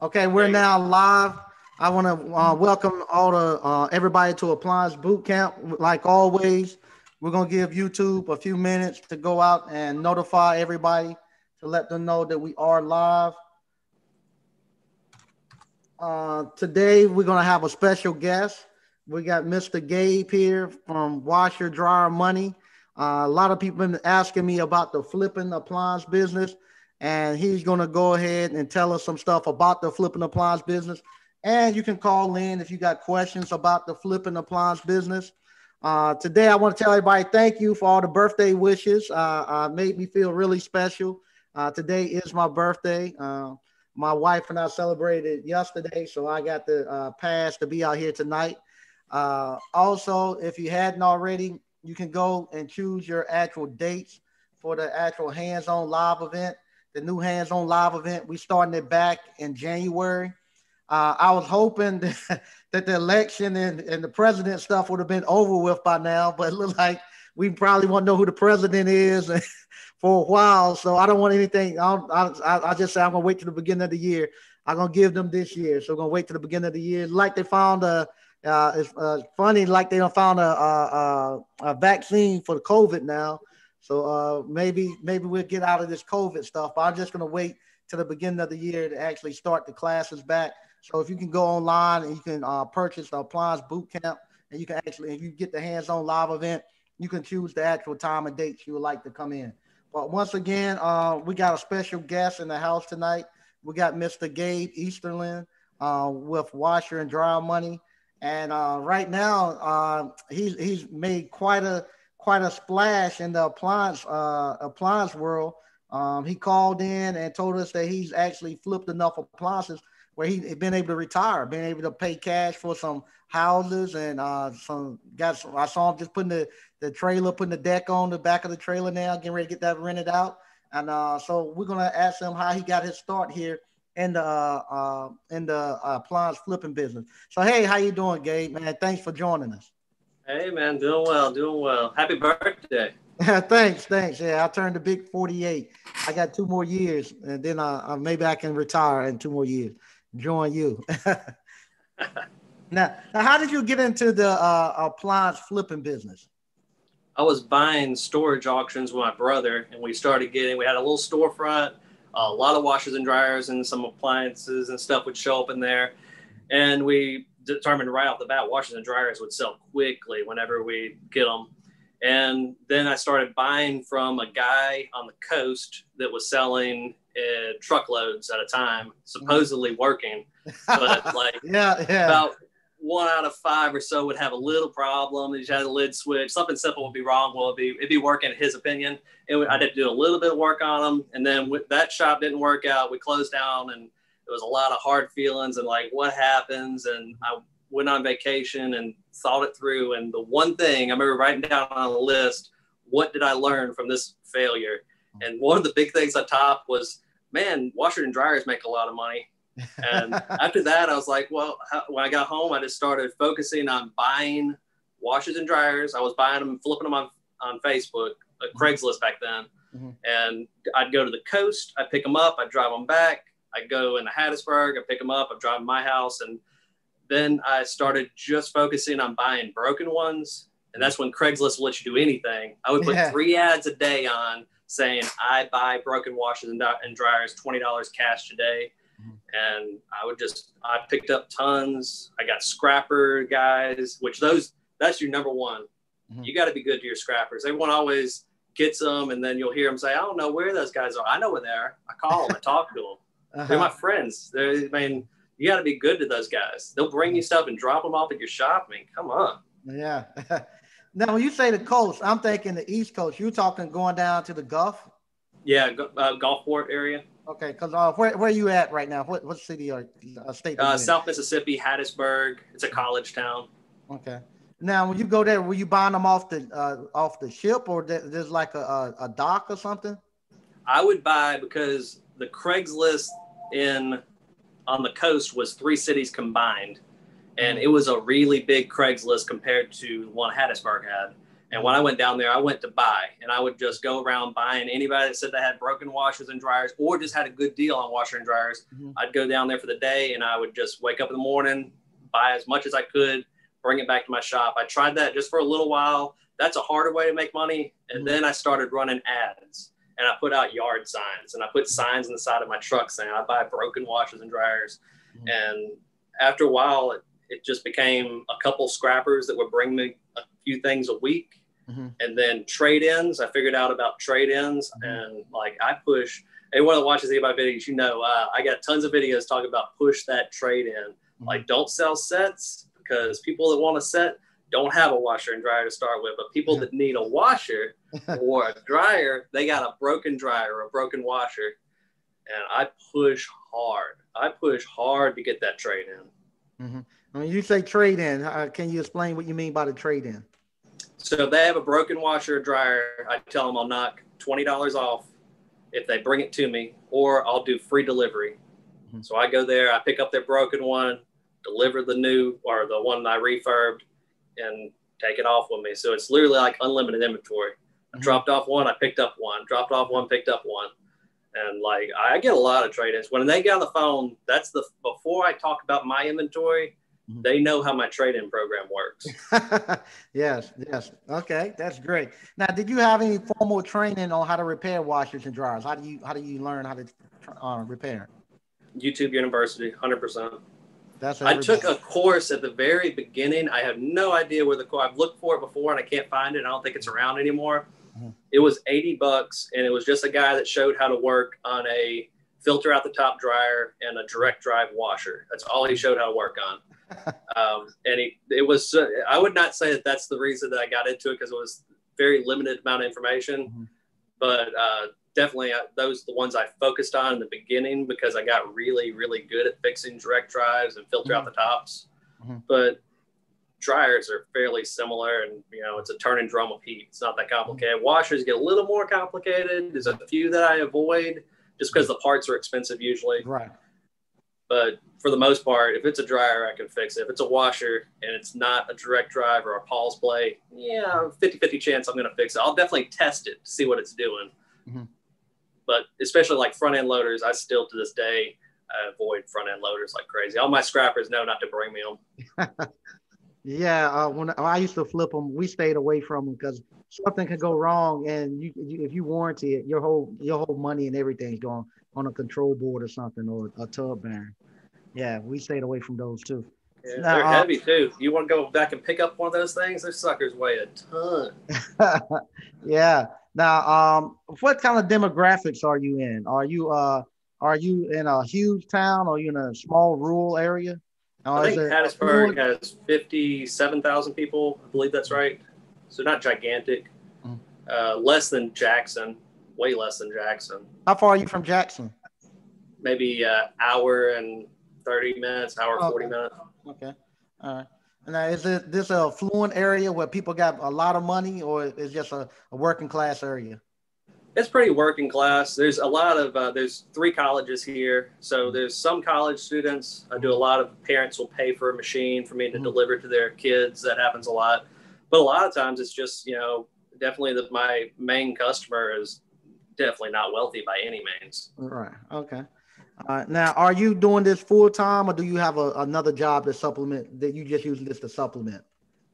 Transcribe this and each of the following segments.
Okay, we're now live. I want to uh, welcome all the uh, everybody to Appliance Boot Camp. Like always, we're gonna give YouTube a few minutes to go out and notify everybody to let them know that we are live. Uh, today we're gonna have a special guest. We got Mr. Gabe here from Washer Dryer Money. Uh, a lot of people been asking me about the flipping appliance business, and he's going to go ahead and tell us some stuff about the flipping appliance business. And you can call in if you got questions about the flipping appliance business. Uh, today, I want to tell everybody thank you for all the birthday wishes. Uh, uh, made me feel really special. Uh, today is my birthday. Uh, my wife and I celebrated yesterday, so I got the uh, pass to be out here tonight. Also, if you hadn't already, you can go and choose your actual dates for the actual hands-on live event. The new hands-on live event, we starting it back in January. Uh, I was hoping that, that the election and, and the president stuff would have been over with by now, but it looks like we probably won't know who the president is for a while. So I don't want anything. I'll, I, I just say I'm gonna wait to the beginning of the year. I'm gonna give them this year. So we're gonna wait to the beginning of the year. Like they found a uh, it's uh, funny, like they don't found a, a, a, vaccine for the COVID now. So uh, maybe maybe we'll get out of this COVID stuff. But I'm just gonna wait to the beginning of the year to actually start the classes back. So if you can go online and you can uh, purchase the appliance boot camp, and you can actually, if you get the hands-on live event, you can choose the actual time and dates you would like to come in. But once again, uh, we got a special guest in the house tonight. We got Mr. Gabe Easterlin uh, with Washer and Dryer Money. And uh, right now, uh, he's he's made quite a quite a splash in the appliance uh, appliance world. Um, he called in and told us that he's actually flipped enough appliances where he's been able to retire, been able to pay cash for some houses and uh, some got. I saw him just putting the the trailer, putting the deck on the back of the trailer now, getting ready to get that rented out. And uh, so we're gonna ask him how he got his start here in the uh, uh, in the appliance flipping business. So hey, how you doing, Gabe? Man, thanks for joining us. Hey man, doing well, doing well. Happy birthday. thanks, thanks. Yeah, I turned a big 48. I got two more years, and then uh, uh, maybe I can retire in two more years. Join you. now, now, how did you get into the uh, appliance flipping business? I was buying storage auctions with my brother, and we started getting. We had a little storefront a lot of washers and dryers and some appliances and stuff would show up in there. And we determined right off the bat, washers and dryers would sell quickly whenever we get them. And then I started buying from a guy on the coast that was selling uh, truckloads at a time, supposedly working. But like, yeah, yeah. about one out of five or so would have a little problem. They just had a lid switch. Something simple would be wrong. Well, it'd be, it'd be working, in his opinion. It, I did do a little bit of work on them. And then with, that shop didn't work out. We closed down and there was a lot of hard feelings and like, what happens? And I went on vacation and thought it through. And the one thing I remember writing down on a list, what did I learn from this failure? And one of the big things I top was, man, washer and dryers make a lot of money and after that, I was like, well, when I got home, I just started focusing on buying washers and dryers. I was buying them, flipping them on, on Facebook, uh, mm-hmm. Craigslist back then. Mm-hmm. And I'd go to the coast, I'd pick them up, I'd drive them back. I'd go into Hattiesburg, I'd pick them up, drive them my house. And then I started just focusing on buying broken ones. And that's when Craigslist will let you do anything. I would put yeah. three ads a day on saying, I buy broken washers and, and dryers, $20 cash today and I would just I picked up tons. I got scrapper guys, which those that's your number one. Mm-hmm. You got to be good to your scrappers. Everyone always gets them, and then you'll hear them say, "I don't know where those guys are. I know where they are. I call them. I talk to them. Uh-huh. They're my friends. They're, I mean, you got to be good to those guys. They'll bring you stuff and drop them off at your shop. I mean, come on. Yeah. now, when you say the coast, I'm thinking the East Coast. You're talking going down to the Gulf. Yeah, uh, Gulfport area. Okay, because uh, where where are you at right now? What what city or uh, state? Uh, South Mississippi, Hattiesburg. It's a college town. Okay. Now, when you go there, were you buying them off the uh, off the ship, or there's like a, a dock or something? I would buy because the Craigslist in on the coast was three cities combined, and it was a really big Craigslist compared to one Hattiesburg had. And when I went down there, I went to buy, and I would just go around buying anybody that said they had broken washers and dryers, or just had a good deal on washer and dryers. Mm-hmm. I'd go down there for the day, and I would just wake up in the morning, buy as much as I could, bring it back to my shop. I tried that just for a little while. That's a harder way to make money. And mm-hmm. then I started running ads, and I put out yard signs, and I put signs on the side of my truck saying I buy broken washers and dryers. Mm-hmm. And after a while, it, it just became a couple scrappers that would bring me a few things a week Mm-hmm. And then trade ins, I figured out about trade ins mm-hmm. and like I push. Anyone that watches any of my videos, you know, uh, I got tons of videos talking about push that trade in. Mm-hmm. Like, don't sell sets because people that want a set don't have a washer and dryer to start with. But people that need a washer or a dryer, they got a broken dryer or a broken washer. And I push hard. I push hard to get that trade in. Mm-hmm. When you say trade in, uh, can you explain what you mean by the trade in? So if they have a broken washer or dryer, I tell them I'll knock twenty dollars off if they bring it to me, or I'll do free delivery. Mm-hmm. So I go there, I pick up their broken one, deliver the new or the one I refurbed, and take it off with me. So it's literally like unlimited inventory. I mm-hmm. dropped off one, I picked up one. Dropped off one, picked up one. And like I get a lot of trade-ins. When they get on the phone, that's the before I talk about my inventory, Mm-hmm. they know how my trade-in program works. yes, yes. Okay, that's great. Now, did you have any formal training on how to repair washers and dryers? How do you how do you learn how to uh, repair? YouTube University, hundred percent. That's I took a course at the very beginning. I have no idea where the course. I've looked for it before and I can't find it. I don't think it's around anymore. Mm-hmm. It was eighty bucks, and it was just a guy that showed how to work on a filter out the top dryer and a direct drive washer. That's all he showed how to work on um, and he, it was, uh, I would not say that that's the reason that I got into it because it was very limited amount of information, mm-hmm. but uh, definitely uh, those the ones I focused on in the beginning because I got really, really good at fixing direct drives and filter mm-hmm. out the tops. Mm-hmm. But dryers are fairly similar and you know it's a turn and drum of heat it's not that complicated mm-hmm. washers get a little more complicated there's a few that i avoid just because the parts are expensive usually right but for the most part, if it's a dryer, I can fix it. If it's a washer and it's not a direct drive or a Paul's play, yeah, 50 50 chance I'm going to fix it. I'll definitely test it to see what it's doing. Mm-hmm. But especially like front end loaders, I still to this day I avoid front end loaders like crazy. All my scrappers know not to bring me them. yeah, uh, when I used to flip them, we stayed away from them because something could go wrong, and you, you, if you warranty it, your whole your whole money and everything's gone on a control board or something or a tub bearing. Yeah, we stayed away from those too. Yeah, now, they're uh, heavy too. You want to go back and pick up one of those things? Those suckers weigh a ton. yeah. Now, um, what kind of demographics are you in? Are you uh, are you in a huge town or are you in a small rural area? I think Hattiesburg has fifty-seven thousand people. I believe that's right. So not gigantic. Mm-hmm. Uh, less than Jackson way less than Jackson. How far are you from Jackson? Maybe an hour and 30 minutes, hour okay. 40 minutes. Okay. All right. Now, is it this a fluent area where people got a lot of money, or is just a, a working class area? It's pretty working class. There's a lot of uh, there's three colleges here, so there's some college students. I do a lot of parents will pay for a machine for me to mm-hmm. deliver to their kids. That happens a lot, but a lot of times it's just you know definitely that my main customer is definitely not wealthy by any means. Right. Okay. Uh, now, are you doing this full time, or do you have a, another job to supplement that you just use this to supplement?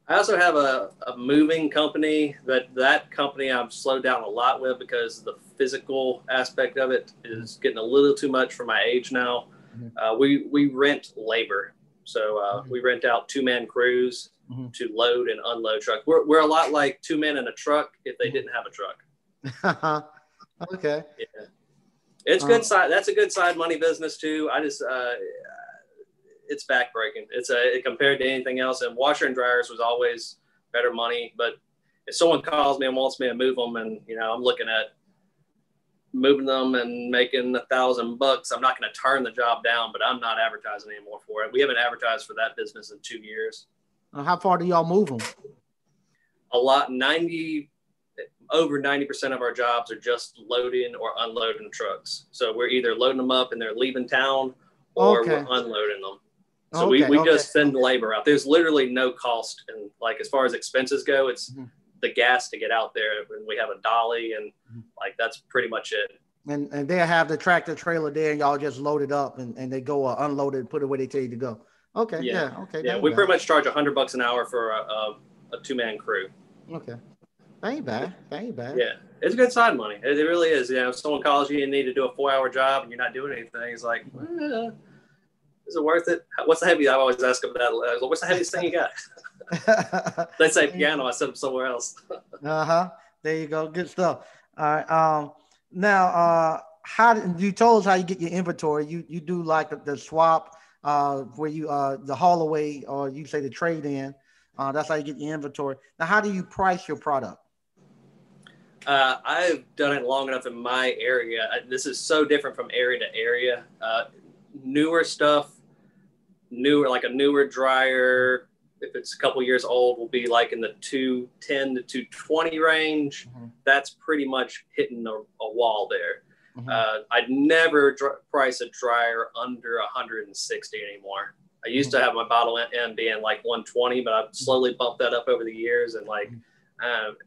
I also have a, a moving company that that company I've slowed down a lot with because the physical aspect of it is getting a little too much for my age now. Mm-hmm. Uh, we we rent labor, so uh, mm-hmm. we rent out two man crews mm-hmm. to load and unload trucks. We're we're a lot like two men in a truck if they mm-hmm. didn't have a truck. Okay. Yeah. It's good um, side. That's a good side money business too. I just, uh, it's backbreaking. It's a compared to anything else. And washer and dryers was always better money. But if someone calls me and wants me to move them, and you know, I'm looking at moving them and making a thousand bucks, I'm not going to turn the job down. But I'm not advertising anymore for it. We haven't advertised for that business in two years. How far do y'all move them? A lot. Ninety over 90% of our jobs are just loading or unloading trucks. So we're either loading them up and they're leaving town or okay. we're unloading them. So okay, we, we okay. just send the labor out. There's literally no cost. And like, as far as expenses go, it's mm-hmm. the gas to get out there. And we have a dolly, and mm-hmm. like that's pretty much it. And and they have the tractor trailer there, and y'all just load it up, and, and they go uh, unload it, put it where they tell you to go. Okay, yeah, yeah okay. Yeah, we pretty much charge a hundred bucks an hour for a, a, a two man crew. Okay, that ain't bad. That ain't bad. Yeah, it's good side money. It, it really is. You know, if someone calls you and need to do a four hour job and you're not doing anything, it's like, eh, is it worth it? What's the heavy? I always ask them that. Like, What's the heaviest thing you got? they say piano. I send them somewhere else. uh huh. There you go. Good stuff. All right. Um. Now, uh, how you told us how you get your inventory? You you do like the, the swap, uh, where you uh the haul away or you say the trade in. Uh, that's how you get your inventory. Now, how do you price your product? Uh, I've done it long enough in my area. This is so different from area to area. Uh, newer stuff, newer like a newer dryer. If it's a couple years old, will be like in the 210 to 220 range. Mm-hmm. That's pretty much hitting a, a wall there. Mm-hmm. Uh, I'd never dr- price a dryer under 160 anymore. I used mm-hmm. to have my bottle end being like 120, but I've slowly bumped that up over the years. And like, mm-hmm. um,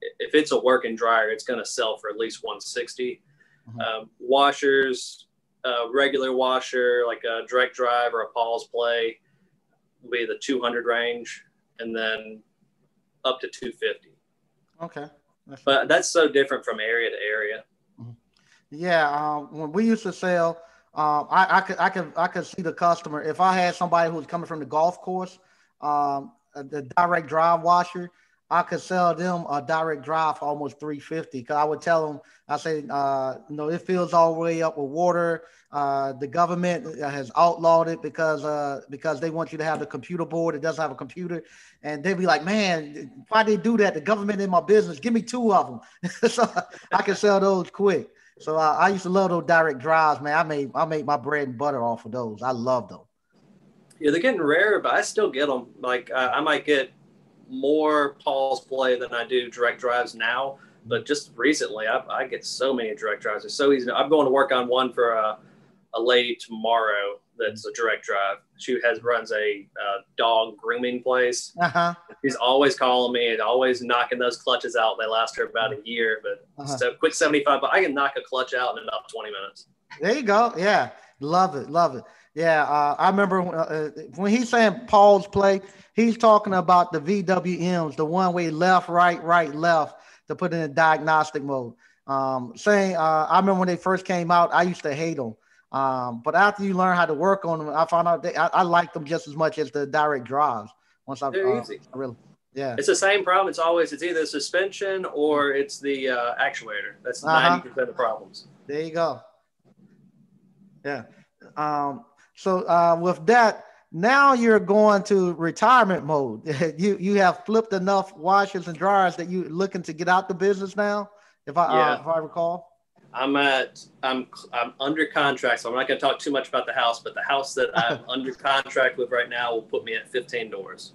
if it's a working dryer, it's going to sell for at least 160. Mm-hmm. Um, washers, uh, regular washer, like a direct drive or a Paul's play, will be the 200 range, and then up to 250. Okay. That's but that's so different from area to area. Mm-hmm. Yeah, um, when we used to sell, um, I, I could I could I could see the customer if I had somebody who was coming from the golf course, um, the direct drive washer I could sell them a direct drive for almost 350 because I would tell them, I say, uh, you know, it fills all the way up with water. Uh, the government has outlawed it because uh, because they want you to have the computer board. It doesn't have a computer, and they'd be like, "Man, why they do that? The government in my business. Give me two of them, so I can sell those quick." So uh, I used to love those direct drives, man. I made I made my bread and butter off of those. I love them. Yeah, they're getting rare, but I still get them. Like uh, I might get more Paul's play than I do direct drives now. But just recently, I, I get so many direct drives. It's so easy. I'm going to work on one for a, a lady tomorrow that's a direct drive. She has runs a uh, dog grooming place. Uh-huh. She's always calling me and always knocking those clutches out. They last her about a year, but uh-huh. so quick 75, but I can knock a clutch out in about 20 minutes. There you go. Yeah. Love it. Love it. Yeah, uh, I remember uh, uh, when he's saying Paul's play, he's talking about the VWMs, the one way left, right, right, left to put in a diagnostic mode. Um, saying, uh, I remember when they first came out, I used to hate them. Um, but after you learn how to work on them, I found out they, I, I like them just as much as the direct drives. Once I, They're uh, easy. I really, yeah. It's the same problem. It's always it's either suspension or it's the uh, actuator. That's 90 uh-huh. percent of problems. There you go. Yeah. Um, so uh, with that, now you're going to retirement mode. you you have flipped enough washers and dryers that you're looking to get out the business now. If I uh, yeah. uh, if I recall. I'm at I'm I'm under contract, so I'm not going to talk too much about the house. But the house that I'm under contract with right now will put me at 15 doors.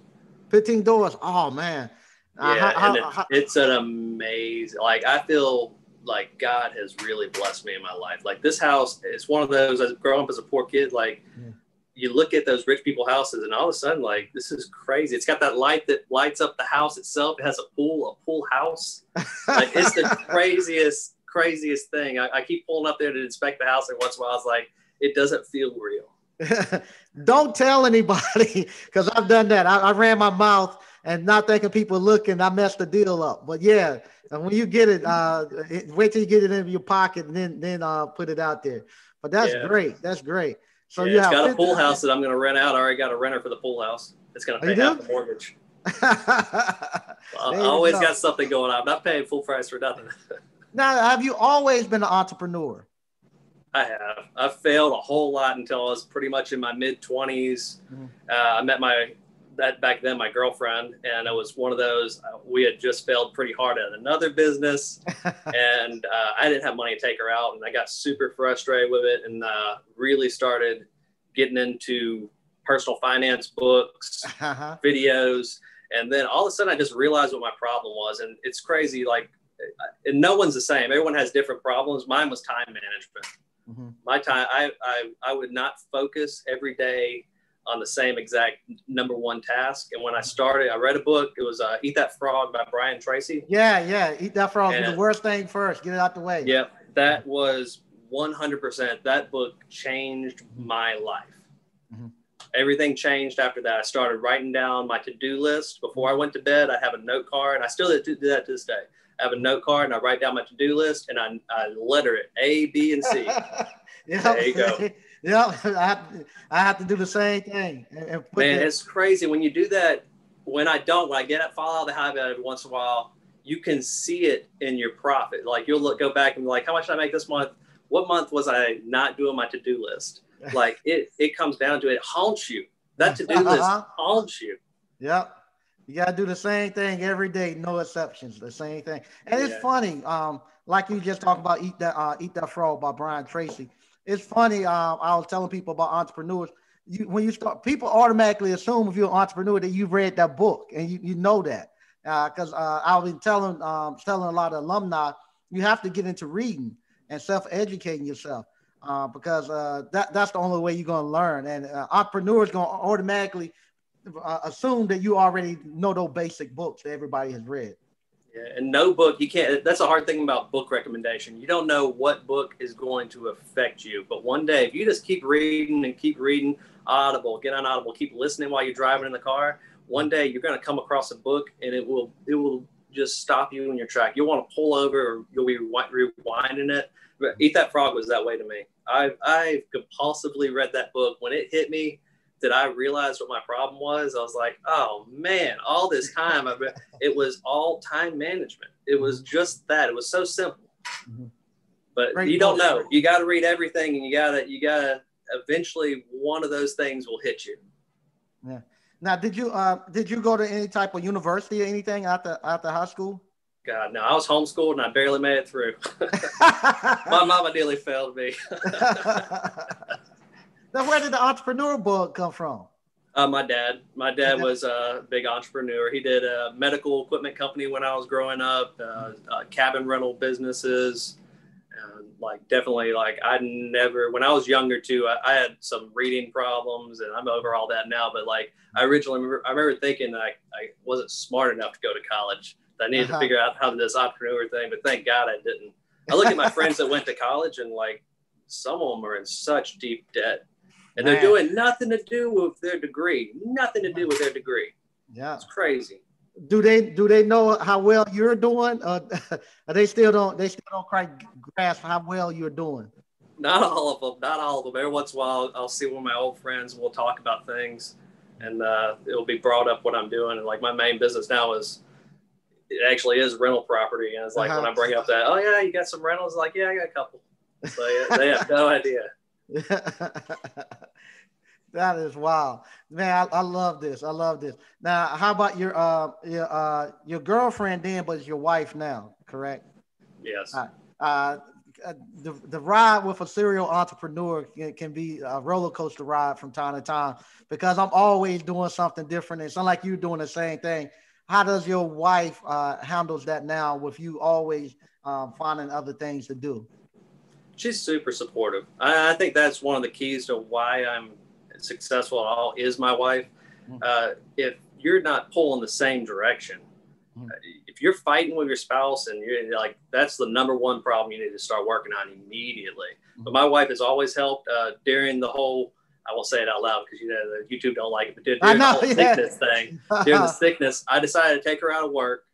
15 doors. Oh man. Uh, yeah, how, and how, it, it's an amazing. Like I feel like God has really blessed me in my life. Like this house, it's one of those. As growing up as a poor kid, like yeah. you look at those rich people houses, and all of a sudden, like this is crazy. It's got that light that lights up the house itself. It has a pool, a pool house. Like it's the craziest, craziest thing. I, I, keep pulling up there to inspect the house, and once in a while, I was like, it doesn't feel real. Don't tell anybody because I've done that. I, I ran my mouth and not thinking people looking, I messed the deal up. But yeah, and when you get it, uh, wait till you get it in your pocket and then then uh, put it out there. But that's yeah. great. That's great. So yeah, you it's got a pool house that I'm going to rent out. I already got a renter for the pool house. It's going to pay half the mortgage. I always got something going on. I'm not paying full price for nothing. now, have you always been an entrepreneur? I have. I failed a whole lot until I was pretty much in my mid 20s. Mm-hmm. Uh, I met my that back then my girlfriend and it was one of those uh, we had just failed pretty hard at another business and uh, i didn't have money to take her out and i got super frustrated with it and uh, really started getting into personal finance books uh-huh. videos and then all of a sudden i just realized what my problem was and it's crazy like uh, and no one's the same everyone has different problems mine was time management mm-hmm. my time I, I i would not focus every day on the same exact number one task. And when I started, I read a book. It was uh, Eat That Frog by Brian Tracy. Yeah, yeah. Eat That Frog. And, the worst thing first. Get it out the way. Yep. That was 100%. That book changed my life. Mm-hmm. Everything changed after that. I started writing down my to do list. Before I went to bed, I have a note card. I still do that to this day. I have a note card and I write down my to do list and I, I letter it A, B, and C. There you go. Yeah, I have, to, I have to do the same thing. Man, it's crazy when you do that. When I don't, when I get up, fall out of the habit every once in a while, you can see it in your profit. Like you'll look, go back and be like, how much did I make this month? What month was I not doing my to-do list? Like it, it comes down to it haunts you. That to-do list uh-huh. haunts you. Yep. You gotta do the same thing every day, no exceptions. The same thing, and it's funny. Um, like you just talked about, eat that, uh, eat that frog by Brian Tracy it's funny. Uh, I was telling people about entrepreneurs. You, when you start, people automatically assume if you're an entrepreneur that you've read that book and you, you know that. Because uh, uh, I've been telling um, telling a lot of alumni, you have to get into reading and self educating yourself. Uh, because uh, that that's the only way you're going to learn. And entrepreneurs going to automatically assume that you already know those basic books that everybody has read. Yeah, and no book, you can't. That's a hard thing about book recommendation. You don't know what book is going to affect you. But one day, if you just keep reading and keep reading Audible, get on Audible, keep listening while you're driving in the car, one day you're going to come across a book and it will it will just stop you in your track. You'll want to pull over or you'll be rewinding it. Eat That Frog was that way to me. I I compulsively read that book. When it hit me, that I realized what my problem was, I was like, oh man, all this time, I've been, it was all time management. It was just that. It was so simple. Mm-hmm. But Great you don't know. You got to read everything, and you gotta, you gotta. Eventually, one of those things will hit you. Yeah. Now, did you uh did you go to any type of university or anything after after high school? God, no. I was homeschooled and I barely made it through. my mama nearly failed me. Now, where did the entrepreneur bug come from? Uh, my dad. My dad was a big entrepreneur. He did a medical equipment company when I was growing up, uh, uh, cabin rental businesses. And like definitely, like I never when I was younger too. I, I, had some reading problems, and I'm over all that now. But like I originally, remember, I remember thinking I, I wasn't smart enough to go to college. I needed uh-huh. to figure out how to do this entrepreneur thing. But thank God I didn't. I look at my friends that went to college, and like some of them are in such deep debt and they're doing nothing to do with their degree. Nothing to do with their degree. Yeah, it's crazy. Do they do they know how well you're doing? Uh, they still don't they still don't quite grasp how well you're doing. Not all of them. Not all of them. Every once in a while, I'll see one of my old friends. We'll talk about things, and uh, it'll be brought up what I'm doing. And like my main business now is it actually is rental property. And it's like uh-huh. when I bring up that, oh yeah, you got some rentals. Like yeah, I got a couple. So yeah, they have no idea. that is wild, man. I, I, love this. I love this. Now, how about your uh your uh your girlfriend then, but it's your wife now, correct? Yes. Uh, uh, the, the ride with a serial entrepreneur can, can, be a roller coaster ride from time to time because I'm always doing something different. It's not like you're doing the same thing. How does your wife uh, handles that now with you always um, finding other things to do? She's super supportive. I, I, think that's one of the keys to why I'm successful at all is my wife. Mm-hmm. Uh, if you're not pulling the same direction, mm-hmm. uh, if you're fighting with your spouse and you're like, that's the number one problem you need to start working on immediately. But my wife has always helped uh, during the whole. I won't say it out loud because you know the YouTube don't like it, but during the whole yeah. sickness thing, during the sickness, I decided to take her out of work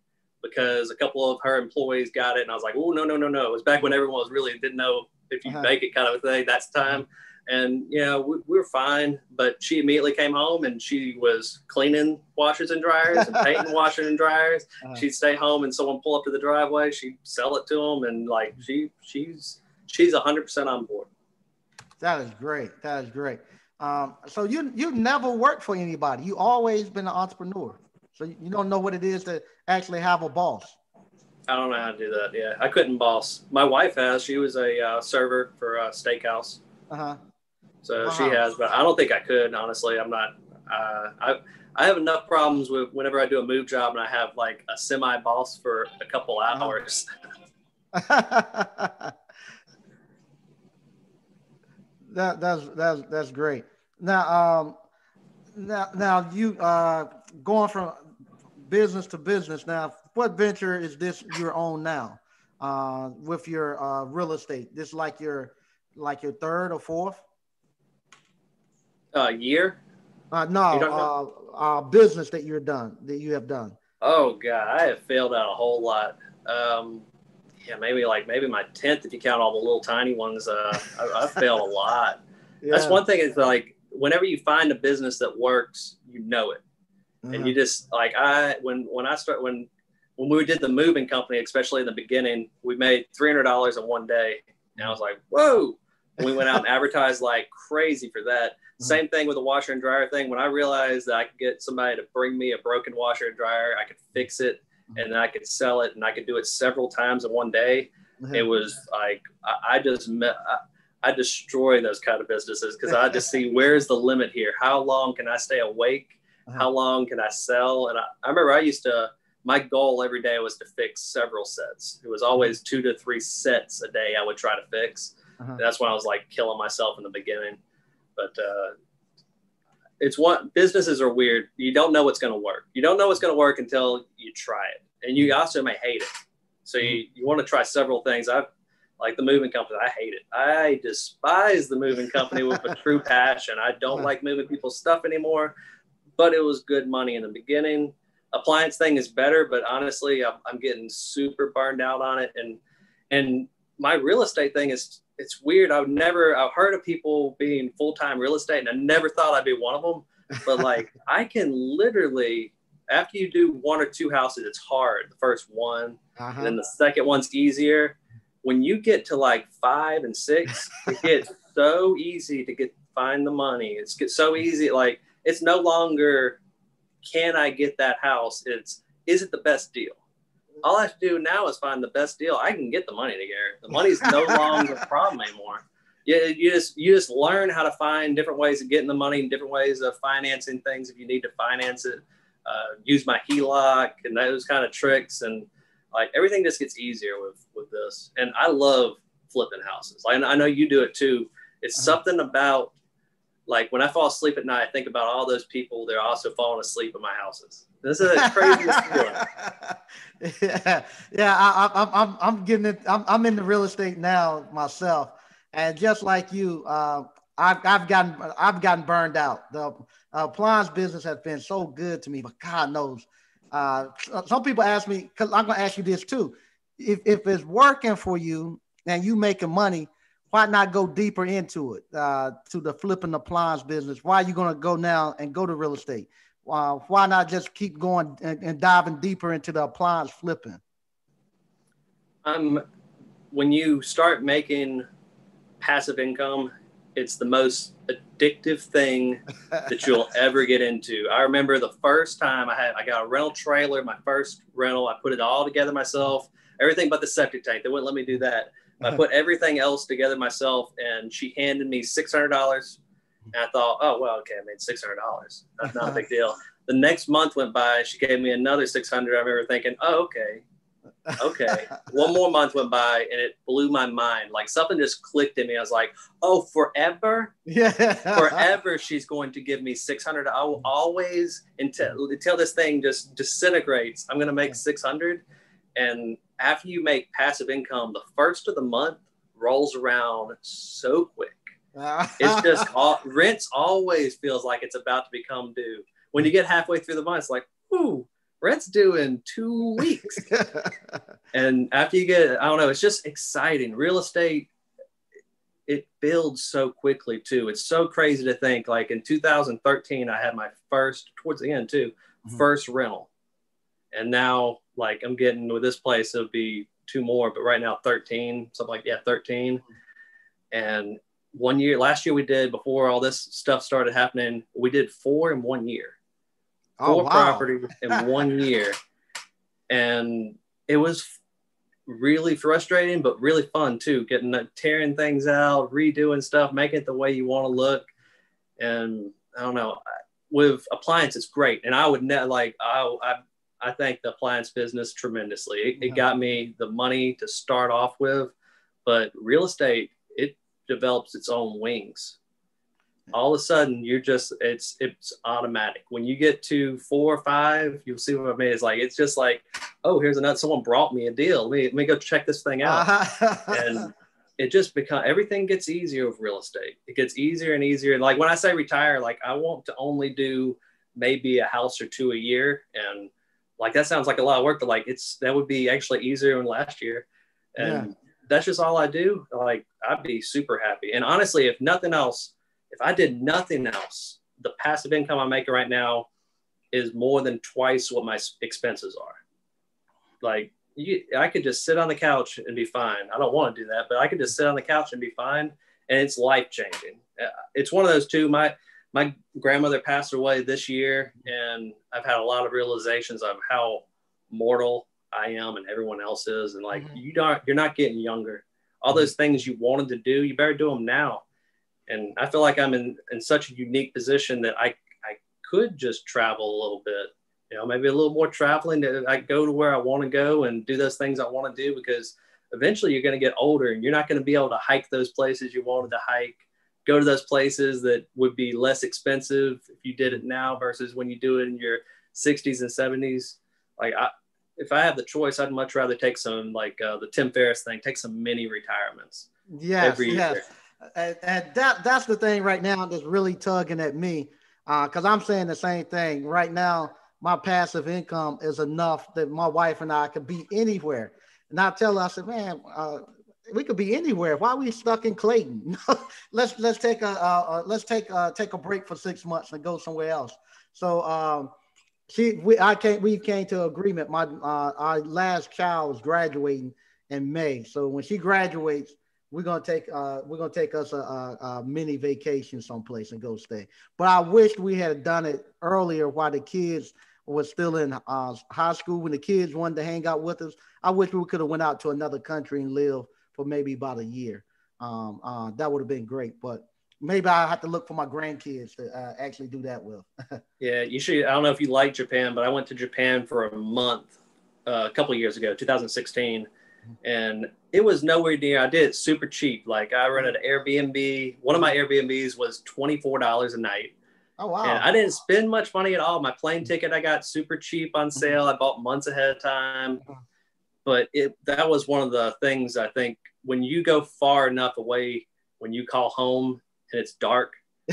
because a couple of her employees got it, and I was like, "Oh no, no, no, no!" It was back when everyone was really didn't know if you uh-huh. make it, kind of a thing. That's time, and you know we, we, were fine. But she immediately came home and she was cleaning washers and dryers and painting washers and dryers. Uh-huh. She'd stay home and someone pull up to the driveway, she'd sell it to them, and like she she's she's hundred percent on board. That is great. That is great. Um, so you you never worked for anybody. You always been an entrepreneur. So you don't know what it is to actually have a boss. I don't know how to do that. Yeah, I couldn't boss. My wife has. She was a uh, server for a steakhouse. Uh huh. So uh-huh. she has, but I don't think I could. Honestly, I'm not. Uh, I I have enough problems with whenever I do a move job and I have like a semi boss for a couple uh-huh. hours. that that's that's that's great. Now, um, Now, now you uh, going from business to business. Now, what venture is this you're on now uh, with your uh, real estate? This like your like your third or fourth? Uh, year? Uh, no, uh, uh, business that you're done that you have done. Oh God, I have failed out a whole lot. Um, yeah, maybe like maybe my tenth if you count all the little tiny ones. Uh, I, have failed a lot. Yeah. That's one thing. Is like whenever you find a business that works, you know it, mm-hmm. and you just like I when when I start when when we did the moving company, especially in the beginning, we made three hundred dollars in one day, and I was like, whoa. And we went out and advertised like crazy for that. Mm-hmm. Same thing with the washer and dryer thing. When I realized that I could get somebody to bring me a broken washer and dryer, I could fix it mm-hmm. and I could sell it and I could do it several times in one day. Mm-hmm. It was like, I, I just met, I, I, destroy those kind of businesses because I just see where's the limit here? How long can I stay awake? Uh-huh. How long can I sell? And I, I remember I used to, my goal every day was to fix several sets. It was always two to three sets a day I would try to fix. Uh-huh. That's when I was like killing myself in the beginning. But uh, it's what businesses are weird. You don't know what's going to work. You don't know what's going to work until you try it, and you also may hate it. So you, mm-hmm. you want to try several things. I've like the moving company. I hate it. I despise the moving company with a true passion. I don't like moving people's stuff anymore. But it was good money in the beginning. Appliance thing is better, but honestly, I'm, I'm getting super burned out on it. And and my real estate thing is it's weird. I've never I've heard of people being full time real estate, and I never thought I'd be one of them. But like I can literally after you do one or two houses, it's hard. The first one, uh-huh. and then the second one's easier. When you get to like five and six, it gets so easy to get find the money. It's get so easy. Like it's no longer can I get that house? It's is it the best deal? all I have to do now is find the best deal. I can get the money together. The money's no longer a problem anymore. You, you just you just learn how to find different ways of getting the money and different ways of financing things if you need to finance it. Uh, use my HELOC and those kind of tricks and like everything just gets easier with with this. And I love flipping houses. Like I know you do it too. It's uh-huh. something about like when I fall asleep at night, I think about all those people. They're also falling asleep in my houses. This is a crazy yeah, yeah. I, I, I'm, I'm getting it. I'm, I'm in the real estate now myself, and just like you, uh, I've, I've gotten, I've gotten burned out. The uh, appliance business has been so good to me, but God knows, uh, some people ask me because I'm going to ask you this too. If, if it's working for you and you making money, why not go deeper into it uh, to the flipping appliance business? Why are you going to go now and go to real estate? Uh, why not just keep going and, and, diving deeper into the appliance flipping? Um, when you start making passive income, it's the most addictive thing that you'll ever get into. I remember the first time I had I got a rental trailer, my first rental. I put it all together myself, everything but the septic tank. They wouldn't let me do that. I put everything else together myself, and she handed me six hundred dollars. And I thought, oh well, okay, I made six hundred dollars. That's not a big deal. The next month went by. She gave me another six hundred. I remember thinking, oh okay, okay. One more month went by, and it blew my mind. Like something just clicked in me. I was like, oh, forever, yeah, forever. She's going to give me six hundred. I will always until until this thing just disintegrates. I'm gonna make six hundred, and after you make passive income, the first of the month rolls around so quick. it's just all, rents always feels like it's about to become due. When you get halfway through the month, it's like, ooh, rent's due in two weeks. and after you get, I don't know, it's just exciting. Real estate, it builds so quickly too. It's so crazy to think. Like in 2013, I had my first, towards the end too, mm-hmm. first rental. And now like I'm getting with this place, it'll be two more, but right now 13, something like yeah, 13. And one year, last year we did before all this stuff started happening, we did four in one year. Oh, four wow. properties in one year. And it was really frustrating, but really fun too. Getting tearing things out, redoing stuff, making it the way you want to look. And I don't know, with appliance, it's great. And I would ne- like I, I I thank the appliance business tremendously. It, it, got me the money to start off with, but real estate, it develops its own wings. all of a sudden you're just it's it's automatic. When you get to four or five, you'll see what I mean. It's like it's just like, oh, here's another someone brought me a deal. Let me let me go check this thing out. Uh-huh. and it just become everything gets easier with real estate. It gets easier and easier. And like when I say retire, like I want to only do maybe a house or two a year. And like that sounds like a lot of work, but like it's that would be actually easier than last year. And yeah. that's just all I do. Like I'd be super happy. And honestly, if nothing else, if I did nothing else, the passive income I'm making right now is more than twice what my expenses are. Like you, I could just sit on the couch and be fine. I don't want to do that, but I could just sit on the couch and be fine. And it's life changing. Uh, it's one of those two. My my grandmother passed away this year, and I've had a lot of realizations of how mortal I am and everyone else is. And like mm-hmm. you don't, you're not getting younger. All those things you wanted to do, you better do them now and I feel like I'm in, in such a unique position that I, I could just travel a little bit, you know, maybe a little more traveling to I go to where I want to go and do those things I want to do because eventually you're going to get older and you're not going to be able to hike those places you wanted to hike, go to those places that would be less expensive if you did it now versus when you do it in your 60s and 70s. Like I, if I have the choice, I'd much rather take some like uh, the Tim Ferriss thing, take some mini retirements. Yes, every yes. year and, and that that's the thing right now that's really tugging at me because uh, I'm saying the same thing right now. My passive income is enough that my wife and I could be anywhere. And I tell her, I said, man, uh, we could be anywhere. Why are we stuck in Clayton? let's let's take a uh, let's take uh, take a break for six months and go somewhere else. So um, she we I can't we came to agreement. My uh, our last child was graduating in May, so when she graduates, we're gonna take uh we're gonna take us a, a, a, mini vacation someplace and go stay. But I wish we had done it earlier while the kids were still in uh, high school. When the kids wanted to hang out with us, I wish we could have went out to another country and live for maybe about a year. Um, uh, that would have been great, but maybe I have to look for my grandkids to uh, actually do that with. yeah, you should. I don't know if you like Japan, but I went to Japan for a month uh, a couple years ago, 2016 and it was nowhere near. I did it super cheap. Like I rented an Airbnb. One of my Airbnbs was twenty four dollars a night. Oh wow! And I didn't spend much money at all. My plane ticket I got super cheap on sale. I bought months ahead of time. But it that was one of the things I think when you go far enough away, when you call home and it's dark,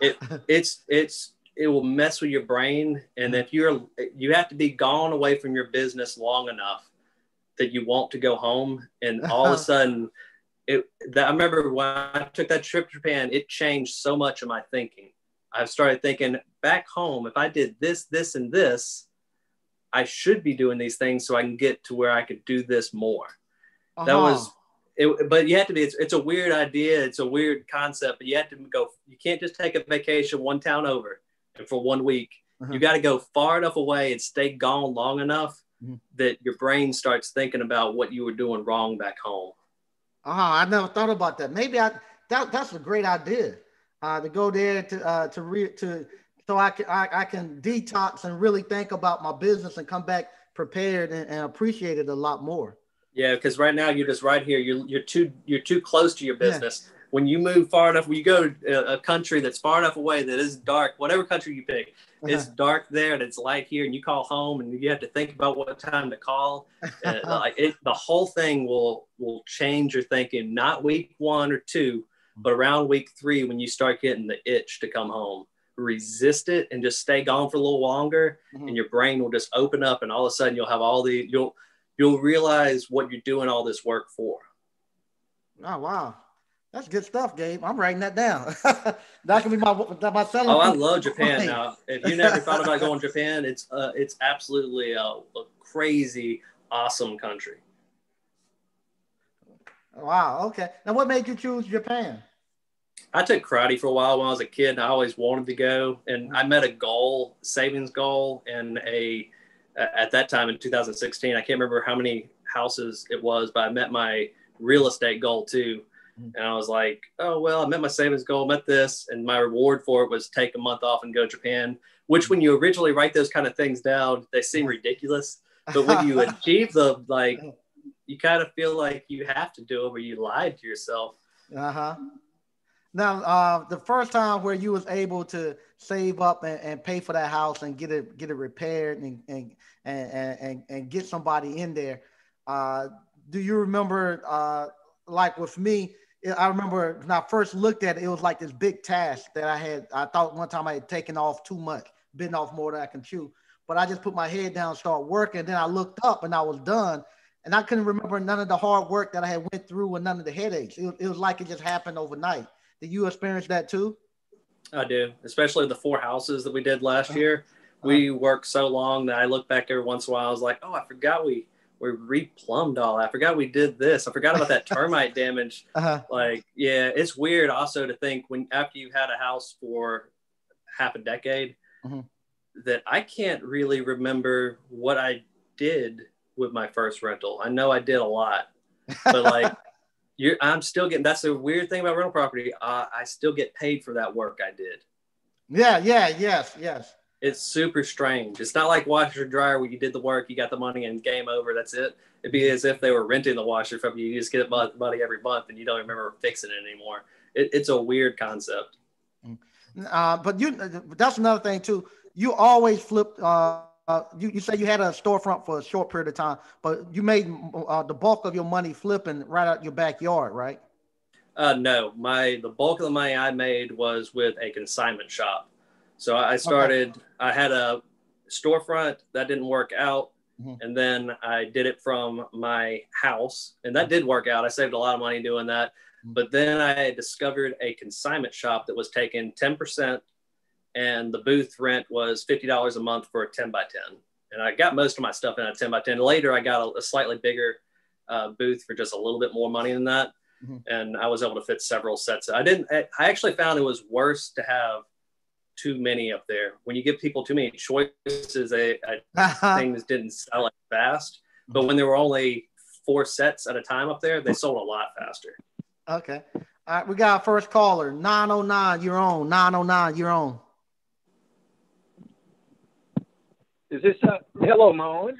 it it's it's it will mess with your brain. And if you're you have to be gone away from your business long enough that you want to go home and all of a sudden it that, i remember when i took that trip to japan it changed so much of my thinking i started thinking back home if i did this this and this i should be doing these things so i can get to where i could do this more uh-huh. that was it, but you have to be it's, it's a weird idea it's a weird concept but you have to go you can't just take a vacation one town over and for one week uh-huh. you got to go far enough away and stay gone long enough mm-hmm. that your brain starts thinking about what you were doing wrong back home. Huh. I never thought about that. Maybe I that that's a great idea. Uh, to go there to uh, to re to so I can I, I can detox and really think about my business and come back prepared and, and appreciate it a lot more. Yeah, because right now you're just right here. You're you're too you're too close to your business. Yeah when you move far enough, when you go to a country that's far enough away that is dark, whatever country you pick, uh-huh. it's dark there and it's light here, and you call home and you have to think about what time to call. uh, like it, the whole thing will will change your thinking. Not week one or two, but around week three when you start getting the itch to come home. Resist it and just stay gone for a little longer, mm-hmm. and your brain will just open up, and all of a sudden you'll have all the you'll you'll realize what you're doing all this work for. Oh wow! That's good stuff, Gabe. I'm writing that down. that can be my my selling. Oh, I love Japan. Now, if you never thought about going to Japan, it's uh, it's absolutely a, a, crazy, awesome country. Wow. Okay. Now, what made you choose Japan? I took karate for a while when I was a kid, and I always wanted to go. And I met a goal, savings goal, and a at that time in 2016, I can't remember how many houses it was, but I met my real estate goal too Mm-hmm. And I was like, oh, well, I met my savings goal, met this, and my reward for it was take a month off and go to Japan, which when you originally write those kind of things down, they seem ridiculous. But when you achieve them, like, you kind of feel like you have to do it or you lied to yourself. Uh huh. Now, uh, the first time where you was able to save up and, and pay for that house and get it get it repaired and and and and, and get somebody in there, uh, do you remember? Uh, like with me, I remember when I first looked at it, it was like this big task that I had. I thought one time I had taken off too much, bitten off more than I can chew. But I just put my head down, start working. Then I looked up and I was done. And I couldn't remember none of the hard work that I had went through and none of the headaches. It, it was like it just happened overnight. Did you experience that too? I do, especially the four houses that we did last uh-huh. year. We uh-huh. worked so long that I look back every once in a while. I was like, oh, I forgot we we replumbed all. I forgot we did this. I forgot about that termite damage. Uh-huh. Like, yeah, it's weird also to think when after you had a house for half a decade mm-hmm. that I can't really remember what I did with my first rental. I know I did a lot, but like you're, I'm still getting. That's the weird thing about rental property. Uh, I still get paid for that work I did. Yeah, yeah, yes, yes. It's super strange. It's not like washer dryer where you did the work, you got the money, and game over. That's it. It'd be as if they were renting the washer from you. You just get money every month, and you don't remember fixing it anymore. It, it's a weird concept. Uh, but you, that's another thing too. You always flip. Uh, you, you say you had a storefront for a short period of time, but you made uh, the bulk of your money flipping right out your backyard, right? Uh, no, my the bulk of the money I made was with a consignment shop. So I started. Okay. I had a storefront that didn't work out, mm-hmm. and then I did it from my house, and that did work out. I saved a lot of money doing that. Mm-hmm. But then I discovered a consignment shop that was taking ten percent and the booth rent was $50 a month for a 10 by 10 and i got most of my stuff in a 10 by 10 later i got a, a slightly bigger uh, booth for just a little bit more money than that. Mm-hmm. and i was able to fit several sets. I didn't i actually found it was worse to have too many up there. When you give people too many choices they things didn't sell it fast. But when there were only four sets at a time up there they sold a lot faster. Okay. All right we got our first caller. 909 you're on. 909 you're on Is this uh, hello, Moan?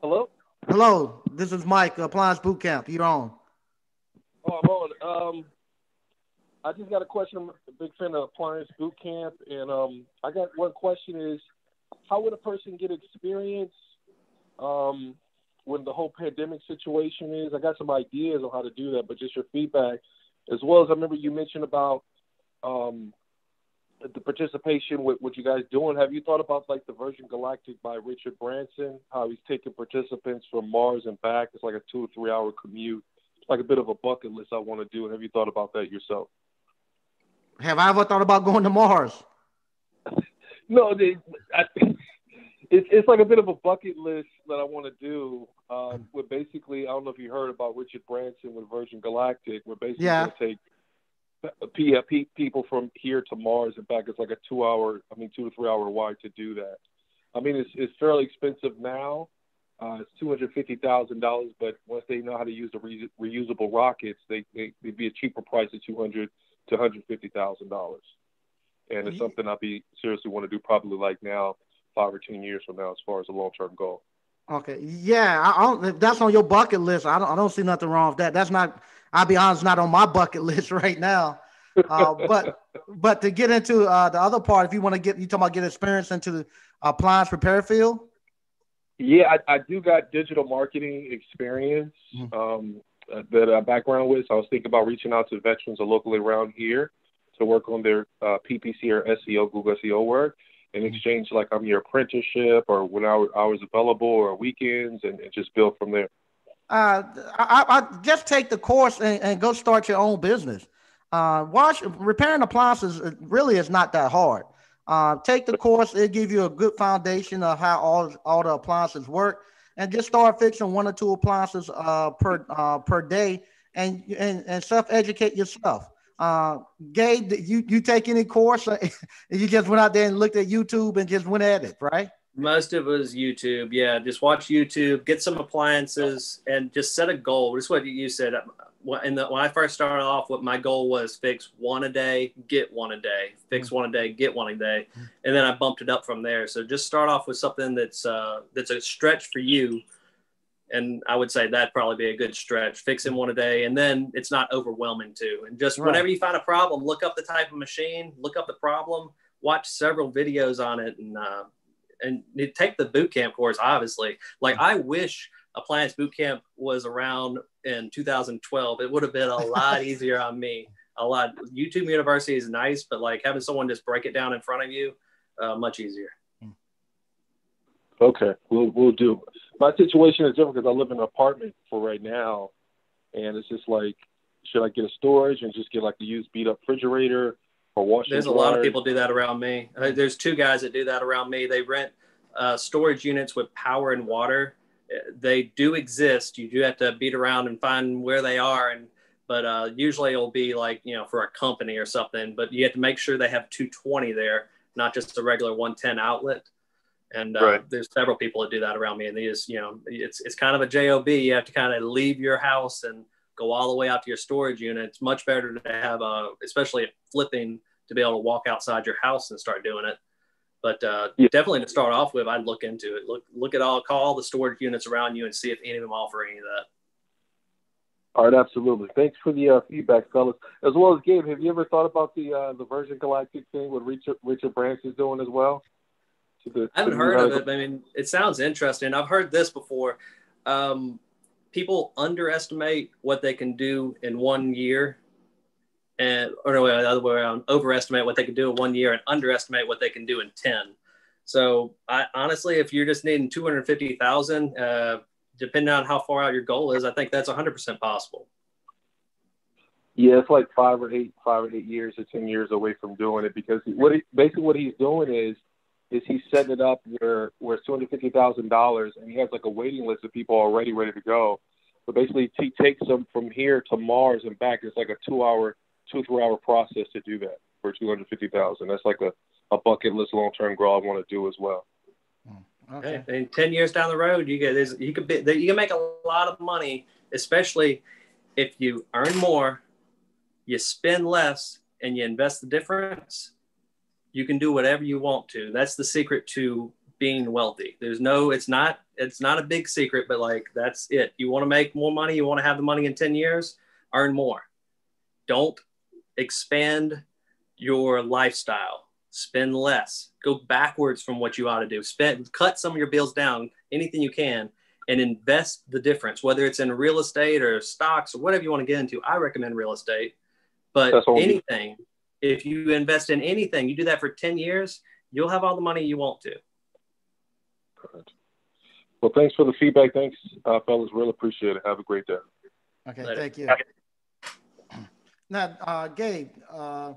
Hello. Hello, this is Mike, Appliance Boot Camp. You're on. Oh, I'm on. Um, I just got a question. I'm a big fan of Appliance Boot Camp, and um, I got one question: Is how would a person get experience um, when the whole pandemic situation is? I got some ideas on how to do that, but just your feedback, as well as I remember you mentioned about um, the participation with what you guys doing. Have you thought about like the Virgin Galactic by Richard Branson? How he's taking participants from Mars and back. It's like a two or three hour commute. It's like a bit of a bucket list I want to do. Have you thought about that yourself? Have I ever thought about going to Mars? no, they, I, it's it's like a bit of a bucket list that I want to do. Um, where basically, I don't know if you heard about Richard Branson with Virgin Galactic. We're basically yeah. going to take people from here to Mars and back. It's like a two-hour, I mean, two to three-hour ride to do that. I mean, it's it's fairly expensive now. Uh, it's two hundred fifty thousand dollars, but once they know how to use the re- reusable rockets, they, they would be a cheaper price of two hundred to one hundred fifty thousand dollars. And it's something I'll be seriously want to do probably like now, five or ten years from now, as far as a long-term goal. Okay, yeah, I, don't, if that's on your bucket list, I don't I don't see nothing wrong with that. That's not I'll be honest, not on my bucket list right now. Uh, but but to get into uh, the other part, if you want to get you talking about get experience into the appliance repair field. Yeah, I, I do got digital marketing experience mm-hmm. um, uh, that I background with. So I was thinking about reaching out to veterans locally around here to work on their uh, PPC or SEO, Google SEO work, in exchange like I'm your apprenticeship or when hours available or weekends, and, and just build from there uh, I, I, just take the course and, and go start your own business. Uh, wash repairing appliances really is not that hard. Uh, take the course; it give you a good foundation of how all all the appliances work, and just start fixing one or two appliances uh, per uh, per day, and and, and self educate yourself. Uh, Gabe, you you take any course? you just went out there and looked at YouTube and just went at it, right? Most of it was YouTube. Yeah, just watch YouTube, get some appliances, and just set a goal. Just what you said. In the, when I first started off, what my goal was fix one a day, get one a day, fix one a day, get one a day, and then I bumped it up from there. So just start off with something that's uh, that's a stretch for you, and I would say that'd probably be a good stretch. Fix him one a day, and then it's not overwhelming too. And just right. whenever you find a problem, look up the type of machine, look up the problem, watch several videos on it, and uh, and take the boot camp course. Obviously, like I wish appliance boot camp was around in 2012. It would have been a lot easier on me. A lot. YouTube University is nice, but like having someone just break it down in front of you, uh, much easier. Okay, we'll we'll do. My situation is different because I live in an apartment for right now, and it's just like, should I get a storage and just get like the used beat up refrigerator or washing? There's dryers? a lot of people do that around me. There's two guys that do that around me. They rent uh, storage units with power and water. They do exist. You do have to beat around and find where they are, and but uh, usually it'll be like you know for a company or something. But you have to make sure they have 220 there, not just a regular 110 outlet and uh, right. there's several people that do that around me and they just you know it's it's kind of a job you have to kind of leave your house and go all the way out to your storage unit it's much better to have a especially flipping to be able to walk outside your house and start doing it but uh, yeah. definitely to start off with i'd look into it look look at all call all the storage units around you and see if any of them offer any of that all right, absolutely. Thanks for the uh, feedback, fellas. As well as Gabe, have you ever thought about the uh, the Virgin Galactic thing? What Richard Richard Branson is doing as well? The, I haven't heard of it. I mean, it sounds interesting. I've heard this before. Um, people underestimate what they can do in one year, and or no, the other way around, overestimate what they can do in one year and underestimate what they can do in ten. So, I honestly, if you're just needing two hundred fifty thousand, uh, depending on how far out your goal is, I think that's hundred percent possible. Yeah, it's like five or eight, five or eight years or ten years away from doing it because what he, basically what he's doing is is he setting it up where where it's two hundred fifty thousand dollars, and he has like a waiting list of people already ready to go. But basically, he takes them from here to Mars and back. It's like a two hour, two three hour process to do that for two hundred fifty thousand. That's like a a bucket list long term goal I want to do as well. Hmm, okay. And ten years down the road, you get you could be you can make a lot of money, especially if you earn more, you spend less, and you invest the difference you can do whatever you want to. That's the secret to being wealthy. There's no, it's not, it's not a big secret, but like that's it. You want to make more money, you want to have the money in 10 years, earn more. Don't expand your lifestyle. Spend less. Go backwards from what you ought to do. Spend cut some of your bills down, anything you can, and invest the difference, whether it's in real estate or stocks or whatever you want to get into. I recommend real estate. But anything, if you invest in anything, you do that for 10 years, you'll have all the money you want to. Correct. Well, thanks for the feedback. Thanks, uh, fellas. Really appreciate it. Have a great day. Okay, Later. thank you. Now, uh, Gabe, uh,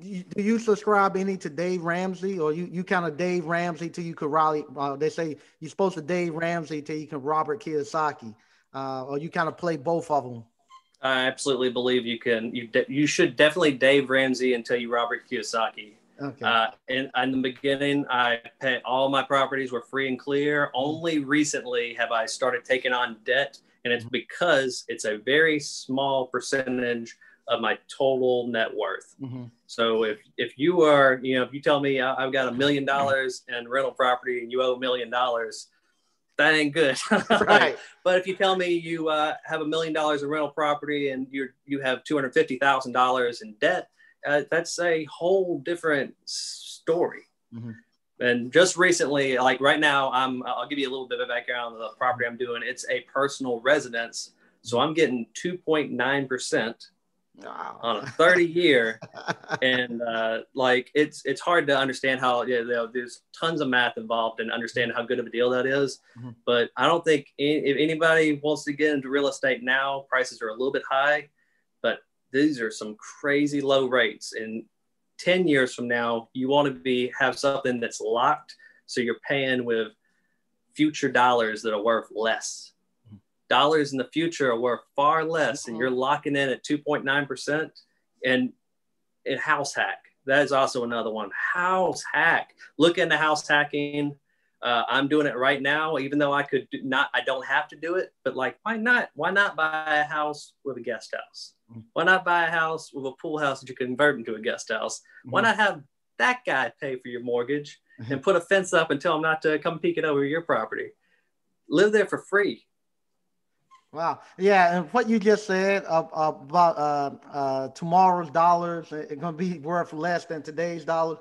do you subscribe any to Dave Ramsey, or you, you kind of Dave Ramsey till you could Raleigh? Uh, they say you're supposed to Dave Ramsey till you can Robert Kiyosaki, uh, or you kind of play both of them. I absolutely believe you can. You de- you should definitely Dave Ramsey until you Robert Kiyosaki. Okay. Uh, in, in the beginning, I pay all my properties were free and clear. Only recently have I started taking on debt, and it's mm-hmm. because it's a very small percentage of my total net worth. Mm-hmm. So if if you are, you know, if you tell me I've got a million dollars in rental property and you owe a million dollars, that ain't good. right. but if you tell me you uh, have a million dollars in rental property and you you have two hundred fifty thousand dollars in debt, uh, that's a whole different story. Mm-hmm. And just recently, like right now, I'm I'll give you a little bit of background on the property I'm doing. It's a personal residence, so I'm getting two point nine percent wow. on a 30 year and uh, like it's it's hard to understand how yeah, there's tons of math involved and understand how good of a deal that is. Mm-hmm. but i don't think any, if anybody wants to get into real estate now prices are a little bit high but these are some crazy low rates and 10 years from now you want to be have something that's locked so you're paying with future dollars that are worth less dollars in the future are worth far less and you're locking in at 2.9% and in house hack. That is also another one. House hack. Look into house hacking. Uh, i'm doing it right now even though i could not i don't have to do it but like why not why not buy a house with a guest house? Mm-hmm. why not buy a house with a pool house that you convert into a guest house? Why mm-hmm. not have that guy pay for your mortgage mm-hmm. and put a fence up and tell him not to come peek it over your property? Live there for free Wow. Yeah, and what you just said about uh, uh, tomorrow's dollars, it's going to be worth less than today's dollars.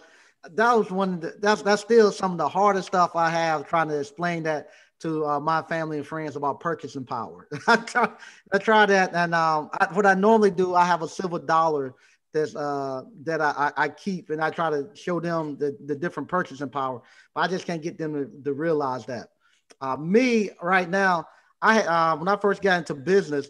That was one. The, that's that's still some of the hardest stuff I have trying to explain that to uh, my family and friends about purchasing power. I try, I try that, and um, I, what I normally do, I have a silver dollar that's uh, that I, I keep, and I try to show them the, the different purchasing power. But I just can't get them to, to realize that. Uh, me right now I uh, when I first got into business,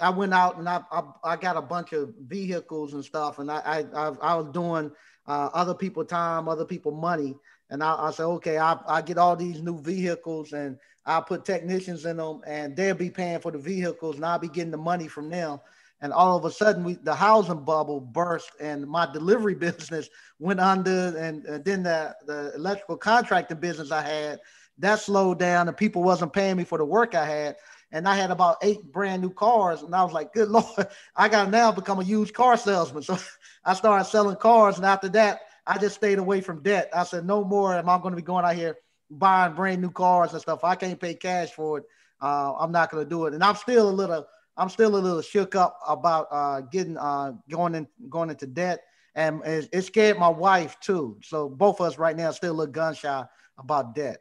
I went out and I, I, I got a bunch of vehicles and stuff, and I I, I was doing uh, other people time, other people money, and I, I said, okay, I, I get all these new vehicles and I put technicians in them, and they'll be paying for the vehicles, and I'll be getting the money from them. And all of a sudden, we the housing bubble burst, and my delivery business went under, and, and then the the electrical contracting business I had that slowed down and people wasn't paying me for the work I had. And I had about eight brand new cars. And I was like, good Lord, I got to now become a used car salesman. So I started selling cars. And after that, I just stayed away from debt. I said, no more am I going to be going out here buying brand new cars and stuff. I can't pay cash for it. Uh, I'm not going to do it. And I'm still a little, I'm still a little shook up about uh, getting, uh, going in, going into debt. And it, it scared my wife too. So both of us right now still look gun shy about debt.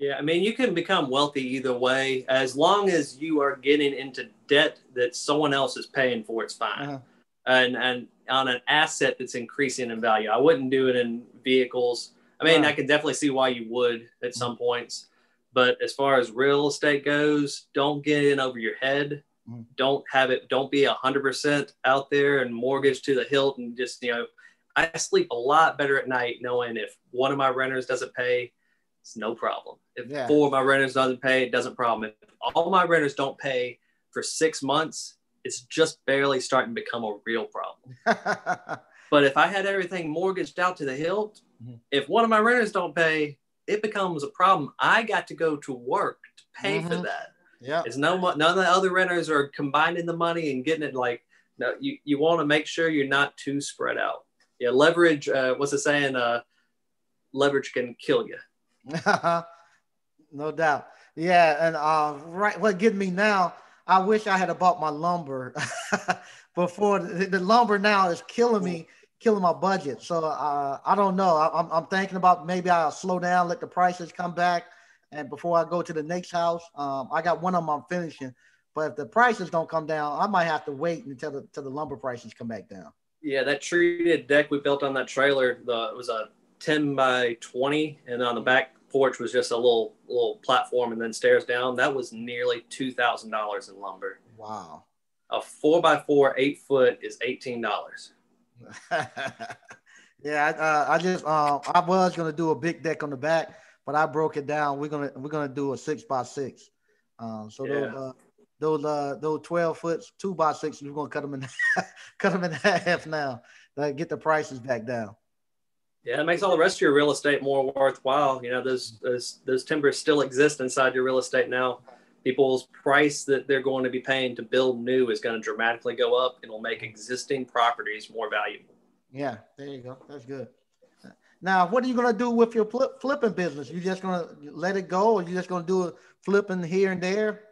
Yeah, I mean, you can become wealthy either way. As long as you are getting into debt that someone else is paying for, it's fine. Uh-huh. And and on an asset that's increasing in value, I wouldn't do it in vehicles. I mean, uh-huh. I can definitely see why you would at some points, but as far as real estate goes, don't get in over your head. Mm-hmm. Don't have it. Don't be a hundred percent out there and mortgage to the hilt and just you know. I sleep a lot better at night knowing if one of my renters doesn't pay, it's no problem. If yeah. four of my renters doesn't pay, it doesn't problem. If all my renters don't pay for six months, it's just barely starting to become a real problem. but if I had everything mortgaged out to the hilt, mm-hmm. if one of my renters don't pay, it becomes a problem. I got to go to work to pay mm-hmm. for that. Yeah. It's no none of the other renters are combining the money and getting it like no, you, you want to make sure you're not too spread out. Yeah, leverage, uh, what's it saying? Uh, leverage can kill you. no doubt. Yeah, and uh, right, what getting me now? I wish I had bought my lumber before. The, the, lumber now is killing me, killing my budget. So uh, I don't know. I, am I'm thinking about maybe I'll slow down, let the prices come back, and before I go to the next house, um, I got one of them I'm finishing. But if the prices don't come down, I might have to wait until the, until the lumber prices come back down. Yeah, that treated deck we built on that trailer, the it was a 10 by 20 and on the back porch was just a little little platform and then stairs down that was nearly $2000 in lumber. Wow. A four by four eight foot is $18 yeah I, uh, I just uh, i was going to do a big deck on the back but i broke it down. We're going to we're going to do a six by six. Um, so yeah. those uh, those uh those 12 foot two by six we're going to cut them in cut them in half now. To get the prices back down yeah, it makes all the rest of your real estate more worthwhile. You know, those those those timbers still exist inside your real estate now. People's price that they're going to be paying to build new is going to dramatically go up. It'll make existing properties more valuable. Yeah, there you go. That's good. Now, what are you going to do with your flip, flipping business? You just going to let it go, or you just going to do a flipping here and there?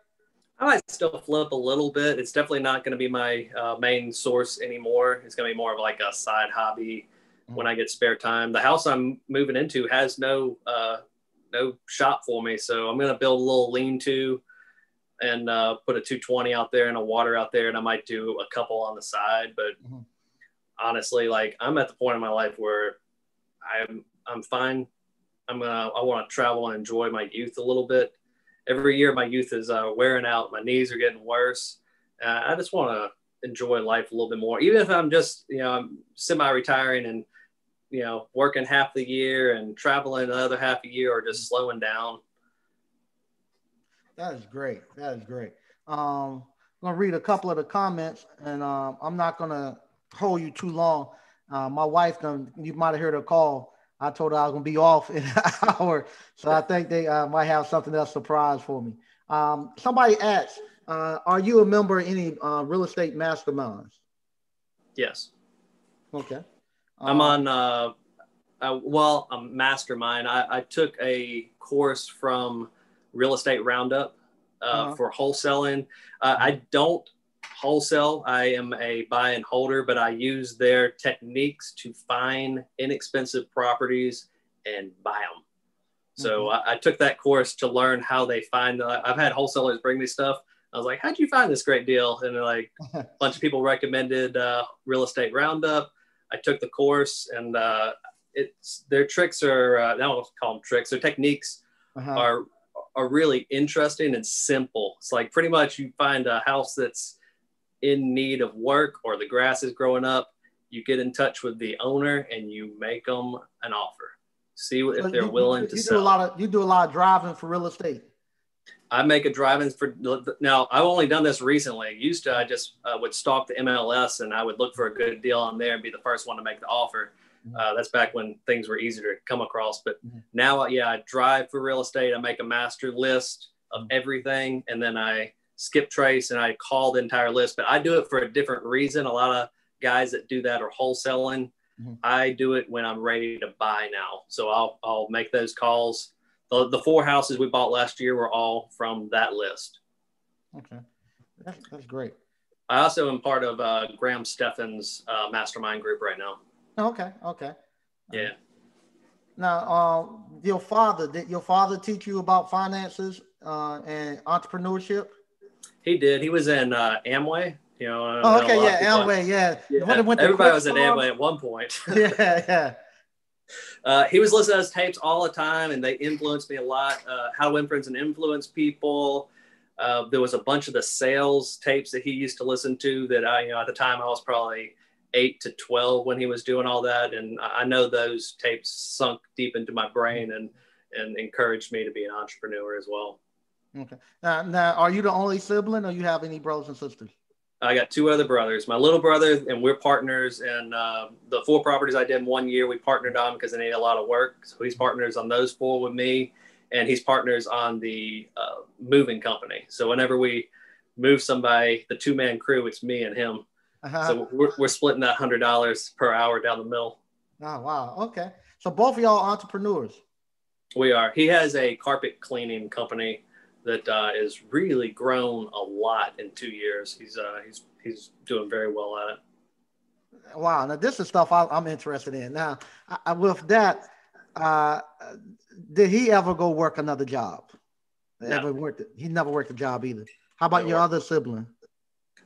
I might still flip a little bit. It's definitely not going to be my uh, main source anymore. It's going to be more of like a side hobby when I get spare time. The house I'm moving into has no uh, no shop for me, so I'm gonna build a little lean-to and uh, put a 220 out there and a water out there, and I might do a couple on the side. But mm-hmm. honestly, like I'm at the point in my life where I'm I'm fine. I'm gonna I want to travel and enjoy my youth a little bit. Every year, my youth is uh, wearing out. My knees are getting worse. Uh, I just want to enjoy life a little bit more, even if I'm just you know I'm semi-retiring and you know, working half the year and traveling another half a year or just slowing down. That is great. That is great. Um, I'm gonna read a couple of the comments, and um, I'm not gonna hold you too long. Uh, my wife, done, you might have heard her call. I told her I was gonna be off in an hour, so I think they uh, might have something else surprise for me. Um, somebody asked, uh, "Are you a member of any uh, real estate masterminds?" Yes. Okay. I'm on, uh, uh, well, a mastermind. I, I took a course from Real Estate Roundup uh, uh-huh. for wholesaling. Uh, I don't wholesale. I am a buy and holder, but I use their techniques to find inexpensive properties and buy them. So mm-hmm. I, I, took that course to learn how they find. The, I've had wholesalers bring me stuff. I was like, "How'd you find this great deal?" And like a bunch of people recommended uh, Real Estate Roundup. I took the course, and uh, it's their tricks are uh, I don't call them tricks. Their techniques uh-huh. are are really interesting and simple. It's like pretty much you find a house that's in need of work or the grass is growing up. You get in touch with the owner and you make them an offer. See if so they're you, willing you, to you sell. Do a lot of, you do a lot of driving for real estate. I make a drive-in for now. I've only done this recently. Used to, I just uh, would stalk the MLS and I would look for a good deal on there and be the first one to make the offer. Mm-hmm. Uh, that's back when things were easier to come across. But mm-hmm. now, yeah, I drive for real estate. I make a master list of mm-hmm. everything, and then I skip trace and I call the entire list. But I do it for a different reason. A lot of guys that do that are wholesaling. Mm-hmm. I do it when I'm ready to buy now. So I'll I'll make those calls. The, the four houses we bought last year were all from that list. Okay, that's, that's great. I also am part of uh, Graham Stephan's uh, mastermind group right now. Okay. Okay. Yeah. Now, uh, your father did your father teach you about finances uh, and entrepreneurship? He did. He was in uh, Amway. You know. Oh, okay. Yeah, Amway. Yeah. yeah. Everybody was in Amway at one point. yeah. Yeah. Uh, he was listening to those tapes all the time, and they influenced me a lot. Uh, how to influence and influence people. Uh, there was a bunch of the sales tapes that he used to listen to that I, you know, at the time I was probably eight to 12 when he was doing all that. And I know those tapes sunk deep into my brain and, and encouraged me to be an entrepreneur as well. Okay. Now, now, are you the only sibling or you have any brothers and sisters? I got two other brothers. My little brother, and we're partners. And uh, the four properties I did in one year, we partnered on because they need a lot of work. So he's partners on those four with me, and he's partners on the uh, moving company. So whenever we move somebody, the two man crew, it's me and him. Uh-huh. So we're, we're splitting that hundred dollars per hour down the middle. Oh wow. Okay. So both of y'all entrepreneurs. We are. He has a carpet cleaning company that uh, is really grown a lot in two years. He's uh, he's he's doing very well at it. Wow. Now this is stuff I, am interested in. Now, I, with that, uh, did he ever go work another job? No. Ever worked? He never worked a job either. How about your other sibling?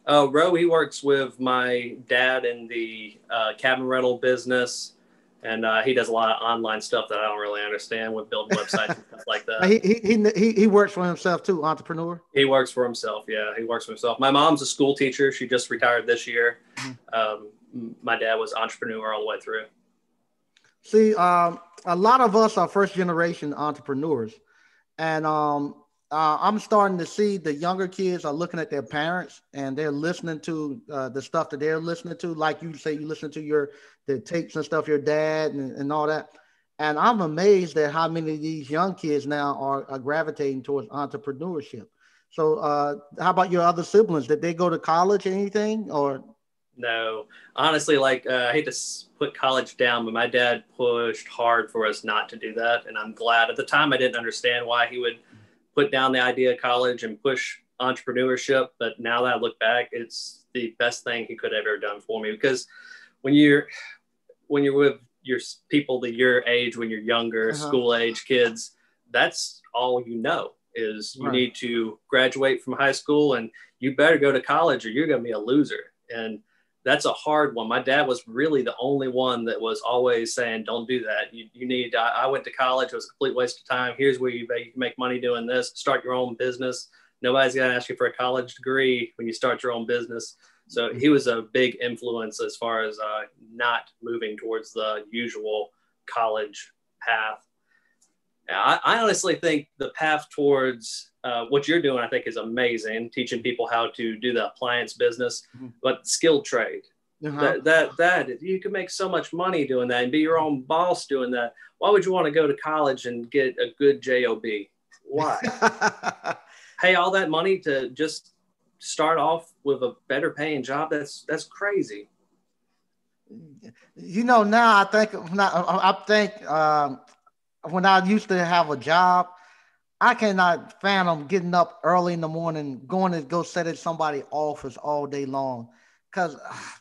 Uh, Ro, he works with my dad in the uh, cabin rental business, and uh, he does a lot of online stuff that I don't really understand with building websites and stuff like that. He, he, he, he works for himself too, entrepreneur. He works for himself. Yeah, he works for himself. My mom's a school teacher. She just retired this year. Mm-hmm. Um, my dad was entrepreneur all the way through. See, um, a lot of us are first generation entrepreneurs, and um, uh, I'm starting to see the younger kids are looking at their parents and they're listening to uh, the stuff that they're listening to. Like you say, you listen to your the tapes and stuff, your dad and, and all that. And I'm amazed at how many of these young kids now are, are gravitating towards entrepreneurship. So, uh, how about your other siblings? Did they go to college or anything, or? No, honestly, like uh, I hate to put college down, but my dad pushed hard for us not to do that, and I'm glad. At the time, I didn't understand why he would put down the idea of college and push entrepreneurship. But now that I look back, it's the best thing he could have ever done for me because when you're when you're with your people that your age, when you're younger, uh-huh. school age kids, that's all you know is you right. need to graduate from high school and you better go to college or you're going to be a loser. And that's a hard one. My dad was really the only one that was always saying, "Don't do that. You, you need." I, I, went to college; it was a complete waste of time. Here's where you make money doing this. Start your own business. Nobody's going to ask you for a college degree when you start your own business. So he was a big influence as far as uh, not moving towards the usual college path. I, I honestly think the path towards uh, what you're doing, I think, is amazing. Teaching people how to do the appliance business, mm-hmm. but skilled trade. Uh-huh. That, that that you can make so much money doing that and be your own boss doing that. Why would you want to go to college and get a good job? Why pay all that money to just start off with a better paying job? That's that's crazy. You know, now I think I think um, when I used to have a job, I cannot fathom getting up early in the morning, going to go set at somebody's office all day long. Cause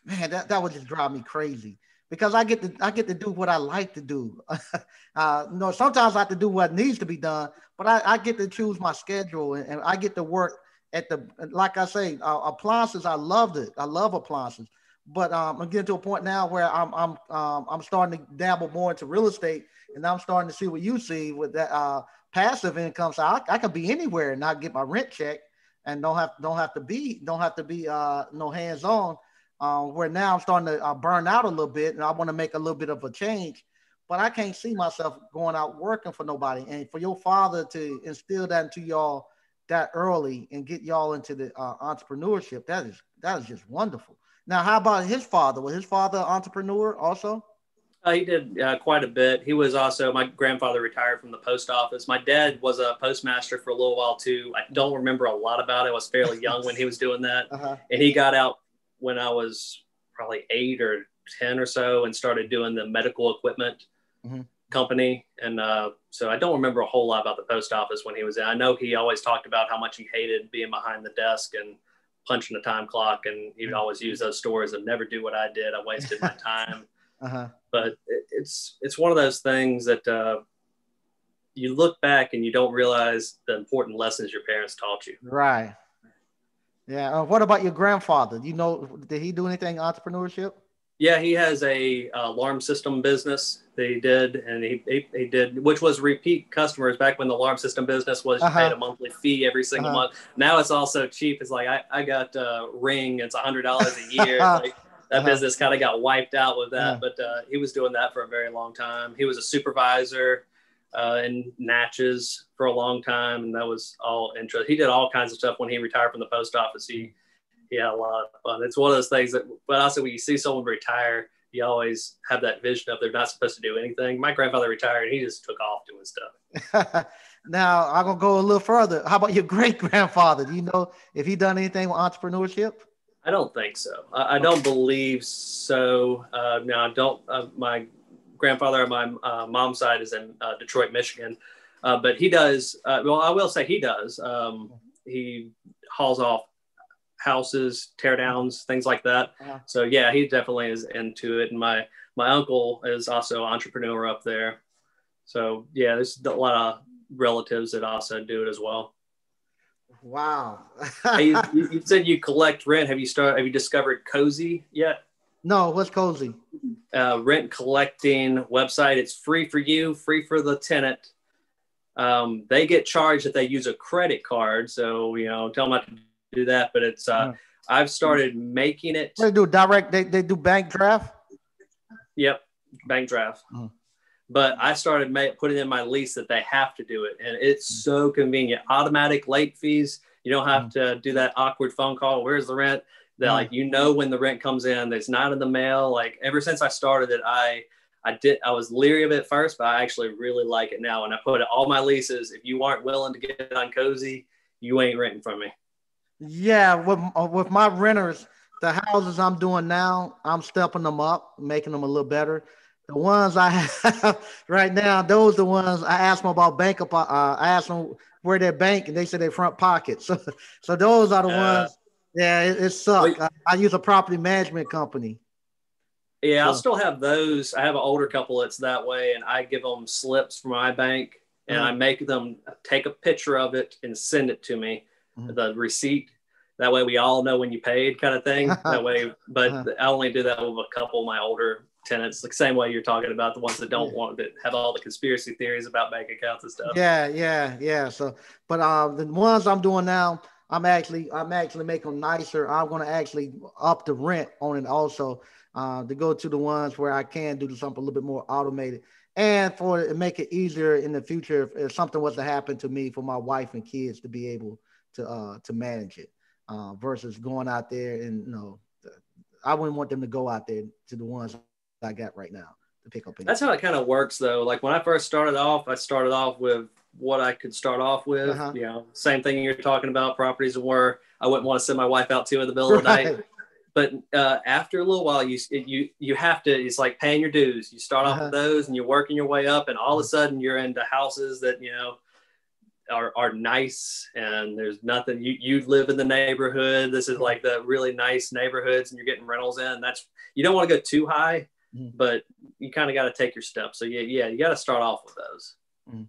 man, that, that would just drive me crazy. Because I get to I get to do what I like to do. uh, you know, sometimes I have to do what needs to be done, but I, I get to choose my schedule and, and I get to work at the like I say, uh, appliances. I loved it. I love appliances, but um, I'm getting to a point now where I'm I'm um, I'm starting to dabble more into real estate, and I'm starting to see what you see with that uh, passive income. So I, I can be anywhere and not get my rent check, and don't have don't have to be don't have to be uh, no hands on. Um, where now I'm starting to uh, burn out a little bit, and I want to make a little bit of a change. But I can't see myself going out working for nobody. And for your father to instill that into y'all that early and get y'all into the uh, entrepreneurship, that is that is just wonderful. Now, how about his father? Was his father an entrepreneur also? Uh, he did uh, quite a bit. He was also my grandfather retired from the post office. My dad was a postmaster for a little while too. I don't remember a lot about it. I was fairly young when he was doing that, uh-huh. and he got out when I was probably eight or ten or so, and started doing the medical equipment. Mm-hmm company. And uh, so I don't remember a whole lot about the post office when he was in. I know he always talked about how much he hated being behind the desk and punching the time clock. And he would always use those stories of never do what I did. I wasted my time. uh-huh. But it, it's, it's one of those things that uh, you look back and you don't realize the important lessons your parents taught you. Right. Yeah. Uh, what about your grandfather? Do you know, did he do anything entrepreneurship? Yeah, he has a uh, alarm system business that he did, and he, he, he did, which was repeat customers back when the alarm system business was uh-huh. paid a monthly fee every single uh-huh. month. Now it's also cheap. It's like I, I got a ring, it's a hundred dollars a year. like that uh-huh. business kind of got wiped out with that, but uh, he was doing that for a very long time. He was a supervisor uh, in Natchez for a long time, and that was all interest. He did all kinds of stuff when he retired from the post office. He yeah, a lot of fun. It's one of those things that, but also when you see someone retire, you always have that vision of they're not supposed to do anything. My grandfather retired and he just took off doing stuff. now I'm gonna go a little further. How about your great grandfather? Do you know if he done anything with entrepreneurship? I don't think so. I, I don't believe so. Uh, now I don't. Uh, my grandfather on my uh, mom's side is in uh, Detroit, Michigan, uh, but he does. Uh, well, I will say he does. Um, he hauls off houses, tear downs, things like that. Uh-huh. So yeah, he definitely is into it. And my my uncle is also an entrepreneur up there. So yeah, there's a lot of relatives that also do it as well. Wow. hey, you, you, said you collect rent. Have you started? Have you discovered Cozy yet? No. What's Cozy? Uh, rent collecting website. It's free for you, free for the tenant. Um, they get charged if they use a credit card. So you know, tell them not to do that, but it's uh, I've started making it. They do direct. They, they do bank draft. Yep, bank draft. Mm. But I started ma- putting in my lease that they have to do it, and it's mm. so convenient. Automatic late fees. You don't have mm. to do that awkward phone call. Where's the rent? That mm. like you know when the rent comes in. It's not in the mail. Like ever since I started it, I I did I was leery of it first, but I actually really like it now. And I put all my leases. If you aren't willing to get on cozy, you ain't renting from me. Yeah, with uh, with my renters, the houses I'm doing now, I'm stepping them up, making them a little better. The ones I have right now, those are the ones I asked them about bank up. Uh, I asked them where they bank, and they said they front pocket. So, so those are the uh, ones. Yeah, it, it sucks. I, I, use a property management company. Yeah, so. I'll still have those. I have an older couple that's that way, and I give them slips from my bank, and mm-hmm. I make them take a picture of it and send it to me mm-hmm. the receipt. That way we all know when you paid, kind of thing. that way, but uh-huh. I only do that with a couple of my older tenants, the same way you're talking about the ones that don't want that have all the conspiracy theories about bank accounts and stuff. Yeah, yeah, yeah. So, but uh, the ones I'm doing now, I'm actually I'm actually making them nicer. I'm going to actually up the rent on it also uh, to go to the ones where I can do something a little bit more automated and for make it easier in the future if, if something was to happen to me for my wife and kids to be able to uh, to manage it uh, versus going out there and you know I wouldn't want them to go out there to the ones I got right now to pick up. Anything. That's how it kind of works though. Like when I first started off, I started off with what I could start off with. Uh-huh. You know, same thing you're talking about properties where I wouldn't want to send my wife out to in the middle of the night. But uh, after a little while, you you you have to. It's like paying your dues. You start off uh-huh. with those, and you're working your way up, and all of a sudden, you're into houses that you know are, are nice and there's nothing you, you live in the neighborhood. This is like the really nice neighborhoods and you're getting rentals in. That's you don't want to go too high mm-hmm. but you kind of got to take your steps. So yeah yeah you got to start off with those. Mm-hmm.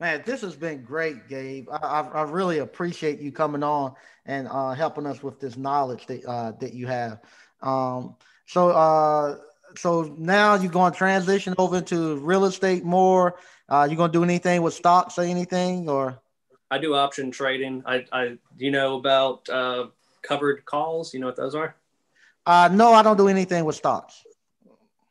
man this has been great gabe. I, I, I, really appreciate you coming on and uh, helping us with this knowledge that uh, that you have. Um, so uh, so now you're going to transition over into real estate more uh, you gonna do anything with stocks or anything or? I do option trading. I, I do you know about uh, covered calls? You know what those are? Uh, no, I don't do anything with stocks.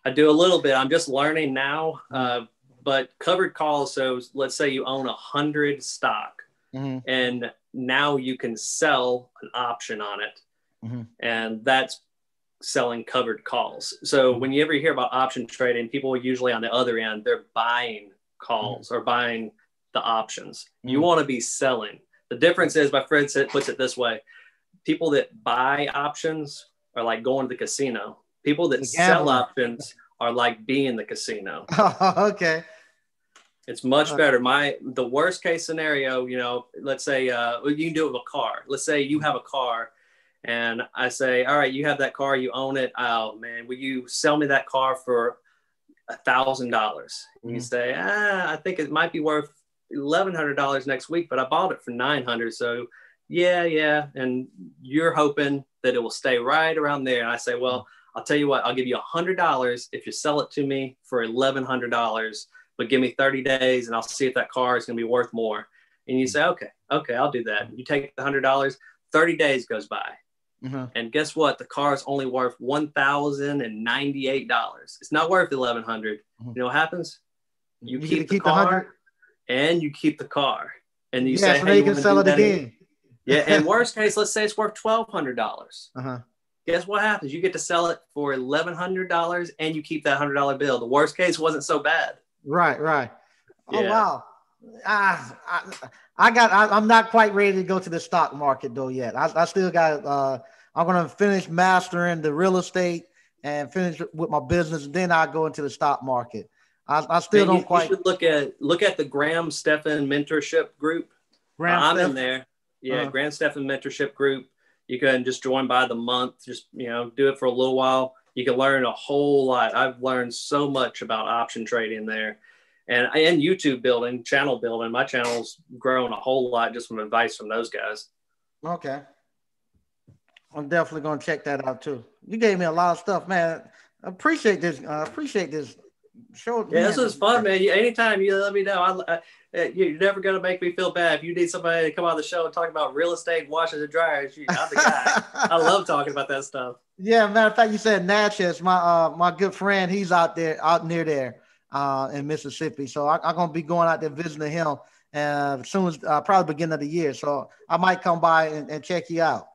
I do a little bit. I'm just learning now. Uh, but covered calls. So let's say you own a hundred stock, mm-hmm. and now you can sell an option on it, mm-hmm. and that's selling covered calls. So mm-hmm. when you ever hear about option trading, people usually on the other end they're buying calls mm-hmm. or buying the options. Mm-hmm. You want to be selling. The difference is, my friend said, puts it this way: people that buy options are like going to the casino. People that sell options are like being the casino. okay. It's much better. My the worst case scenario, you know, let's say uh, you can do it with a car. Let's say you have a car, and I say, all right, you have that car, you own it. Oh man, will you sell me that car for a thousand dollars. You mm-hmm. say, ah, I think it might be worth eleven hundred dollars next week, but I bought it for nine hundred. So yeah, yeah. And you're hoping that it will stay right around there. And I say, well, I'll tell you what, I'll give you a hundred dollars if you sell it to me for eleven hundred dollars, but give me 30 days and I'll see if that car is gonna be worth more. And you say, okay, okay, I'll do that. You take the hundred dollars, 30 days goes by. Mm-hmm. And guess what? The car is only worth one thousand and ninety-eight dollars. It's not worth eleven hundred. Mm-hmm. You know what happens? You, you keep, the car, the and you keep the car, and you yeah, say, so "Hey, you can sell it again." yeah, and worst case, let's say it's worth twelve hundred dollars. Uh-huh. Guess what happens? You get to sell it for eleven hundred dollars, and you keep that hundred dollar bill. The worst case wasn't so bad. Right, right. Oh wow. Ah, I, I got. I, am not quite ready to go to the stock market though yet. I, I still got. Uh, I'm gonna finish mastering the real estate and finish with my business. Then I go into the stock market. I, I still don't you, quite. You should look at look at the Graham Stephan mentorship group. Graham uh, I'm Stephan? in there. Yeah, uh-huh. Graham Stephan mentorship group. You can just join by the month. Just you know, do it for a little while. You can learn a whole lot. I've learned so much about option trading there and and YouTube building, channel building. My channel's grown a whole lot just from advice from those guys. Okay. I'm definitely gonna check that out too. You gave me a lot of stuff, man. I appreciate this. I uh, appreciate this show. Yeah, man. this was fun, man. anytime you let me know, I, I, you're never gonna make me feel bad. If you need somebody to come on the show and talk about real estate, washers and dryers, I'm the guy. I love talking about that stuff. Yeah, matter of fact, you said Natchez. My uh, my good friend, he's out there, out near there uh, in Mississippi. So I, am gonna be going out there visiting him uh, soon as uh, probably beginning of the year. So I might come by and, and check you out.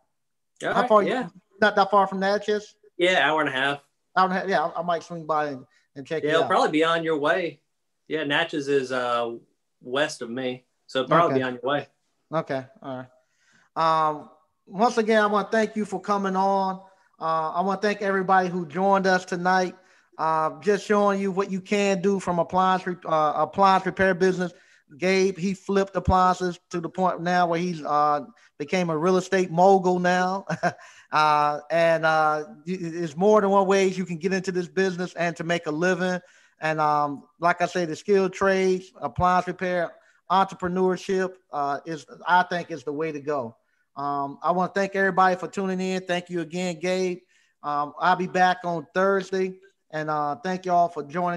All How right, far? Yeah. You, not that far from Natchez. Yeah, hour and a half. Hour and a half. Yeah, I, I might swing by and, and check. Yeah, it'll probably be on your way. Yeah, Natchez is uh, west of me, so probably okay. be on your way. Okay. All right. Um, once again, I want to thank you for coming on. Uh, I want to thank everybody who joined us tonight. Uh, just showing you what you can do from appliance uh, appliance repair business. Gabe, he flipped appliances to the point now where he's uh, became a real estate mogul now. uh, and uh, there's more than one ways you can get into this business and to make a living. And um, like I say, the skilled trades, appliance repair, entrepreneurship uh, is, I think, is the way to go. Um, I want to thank everybody for tuning in. Thank you again, Gabe. Um, I'll be back on Thursday. And uh, thank you all for joining.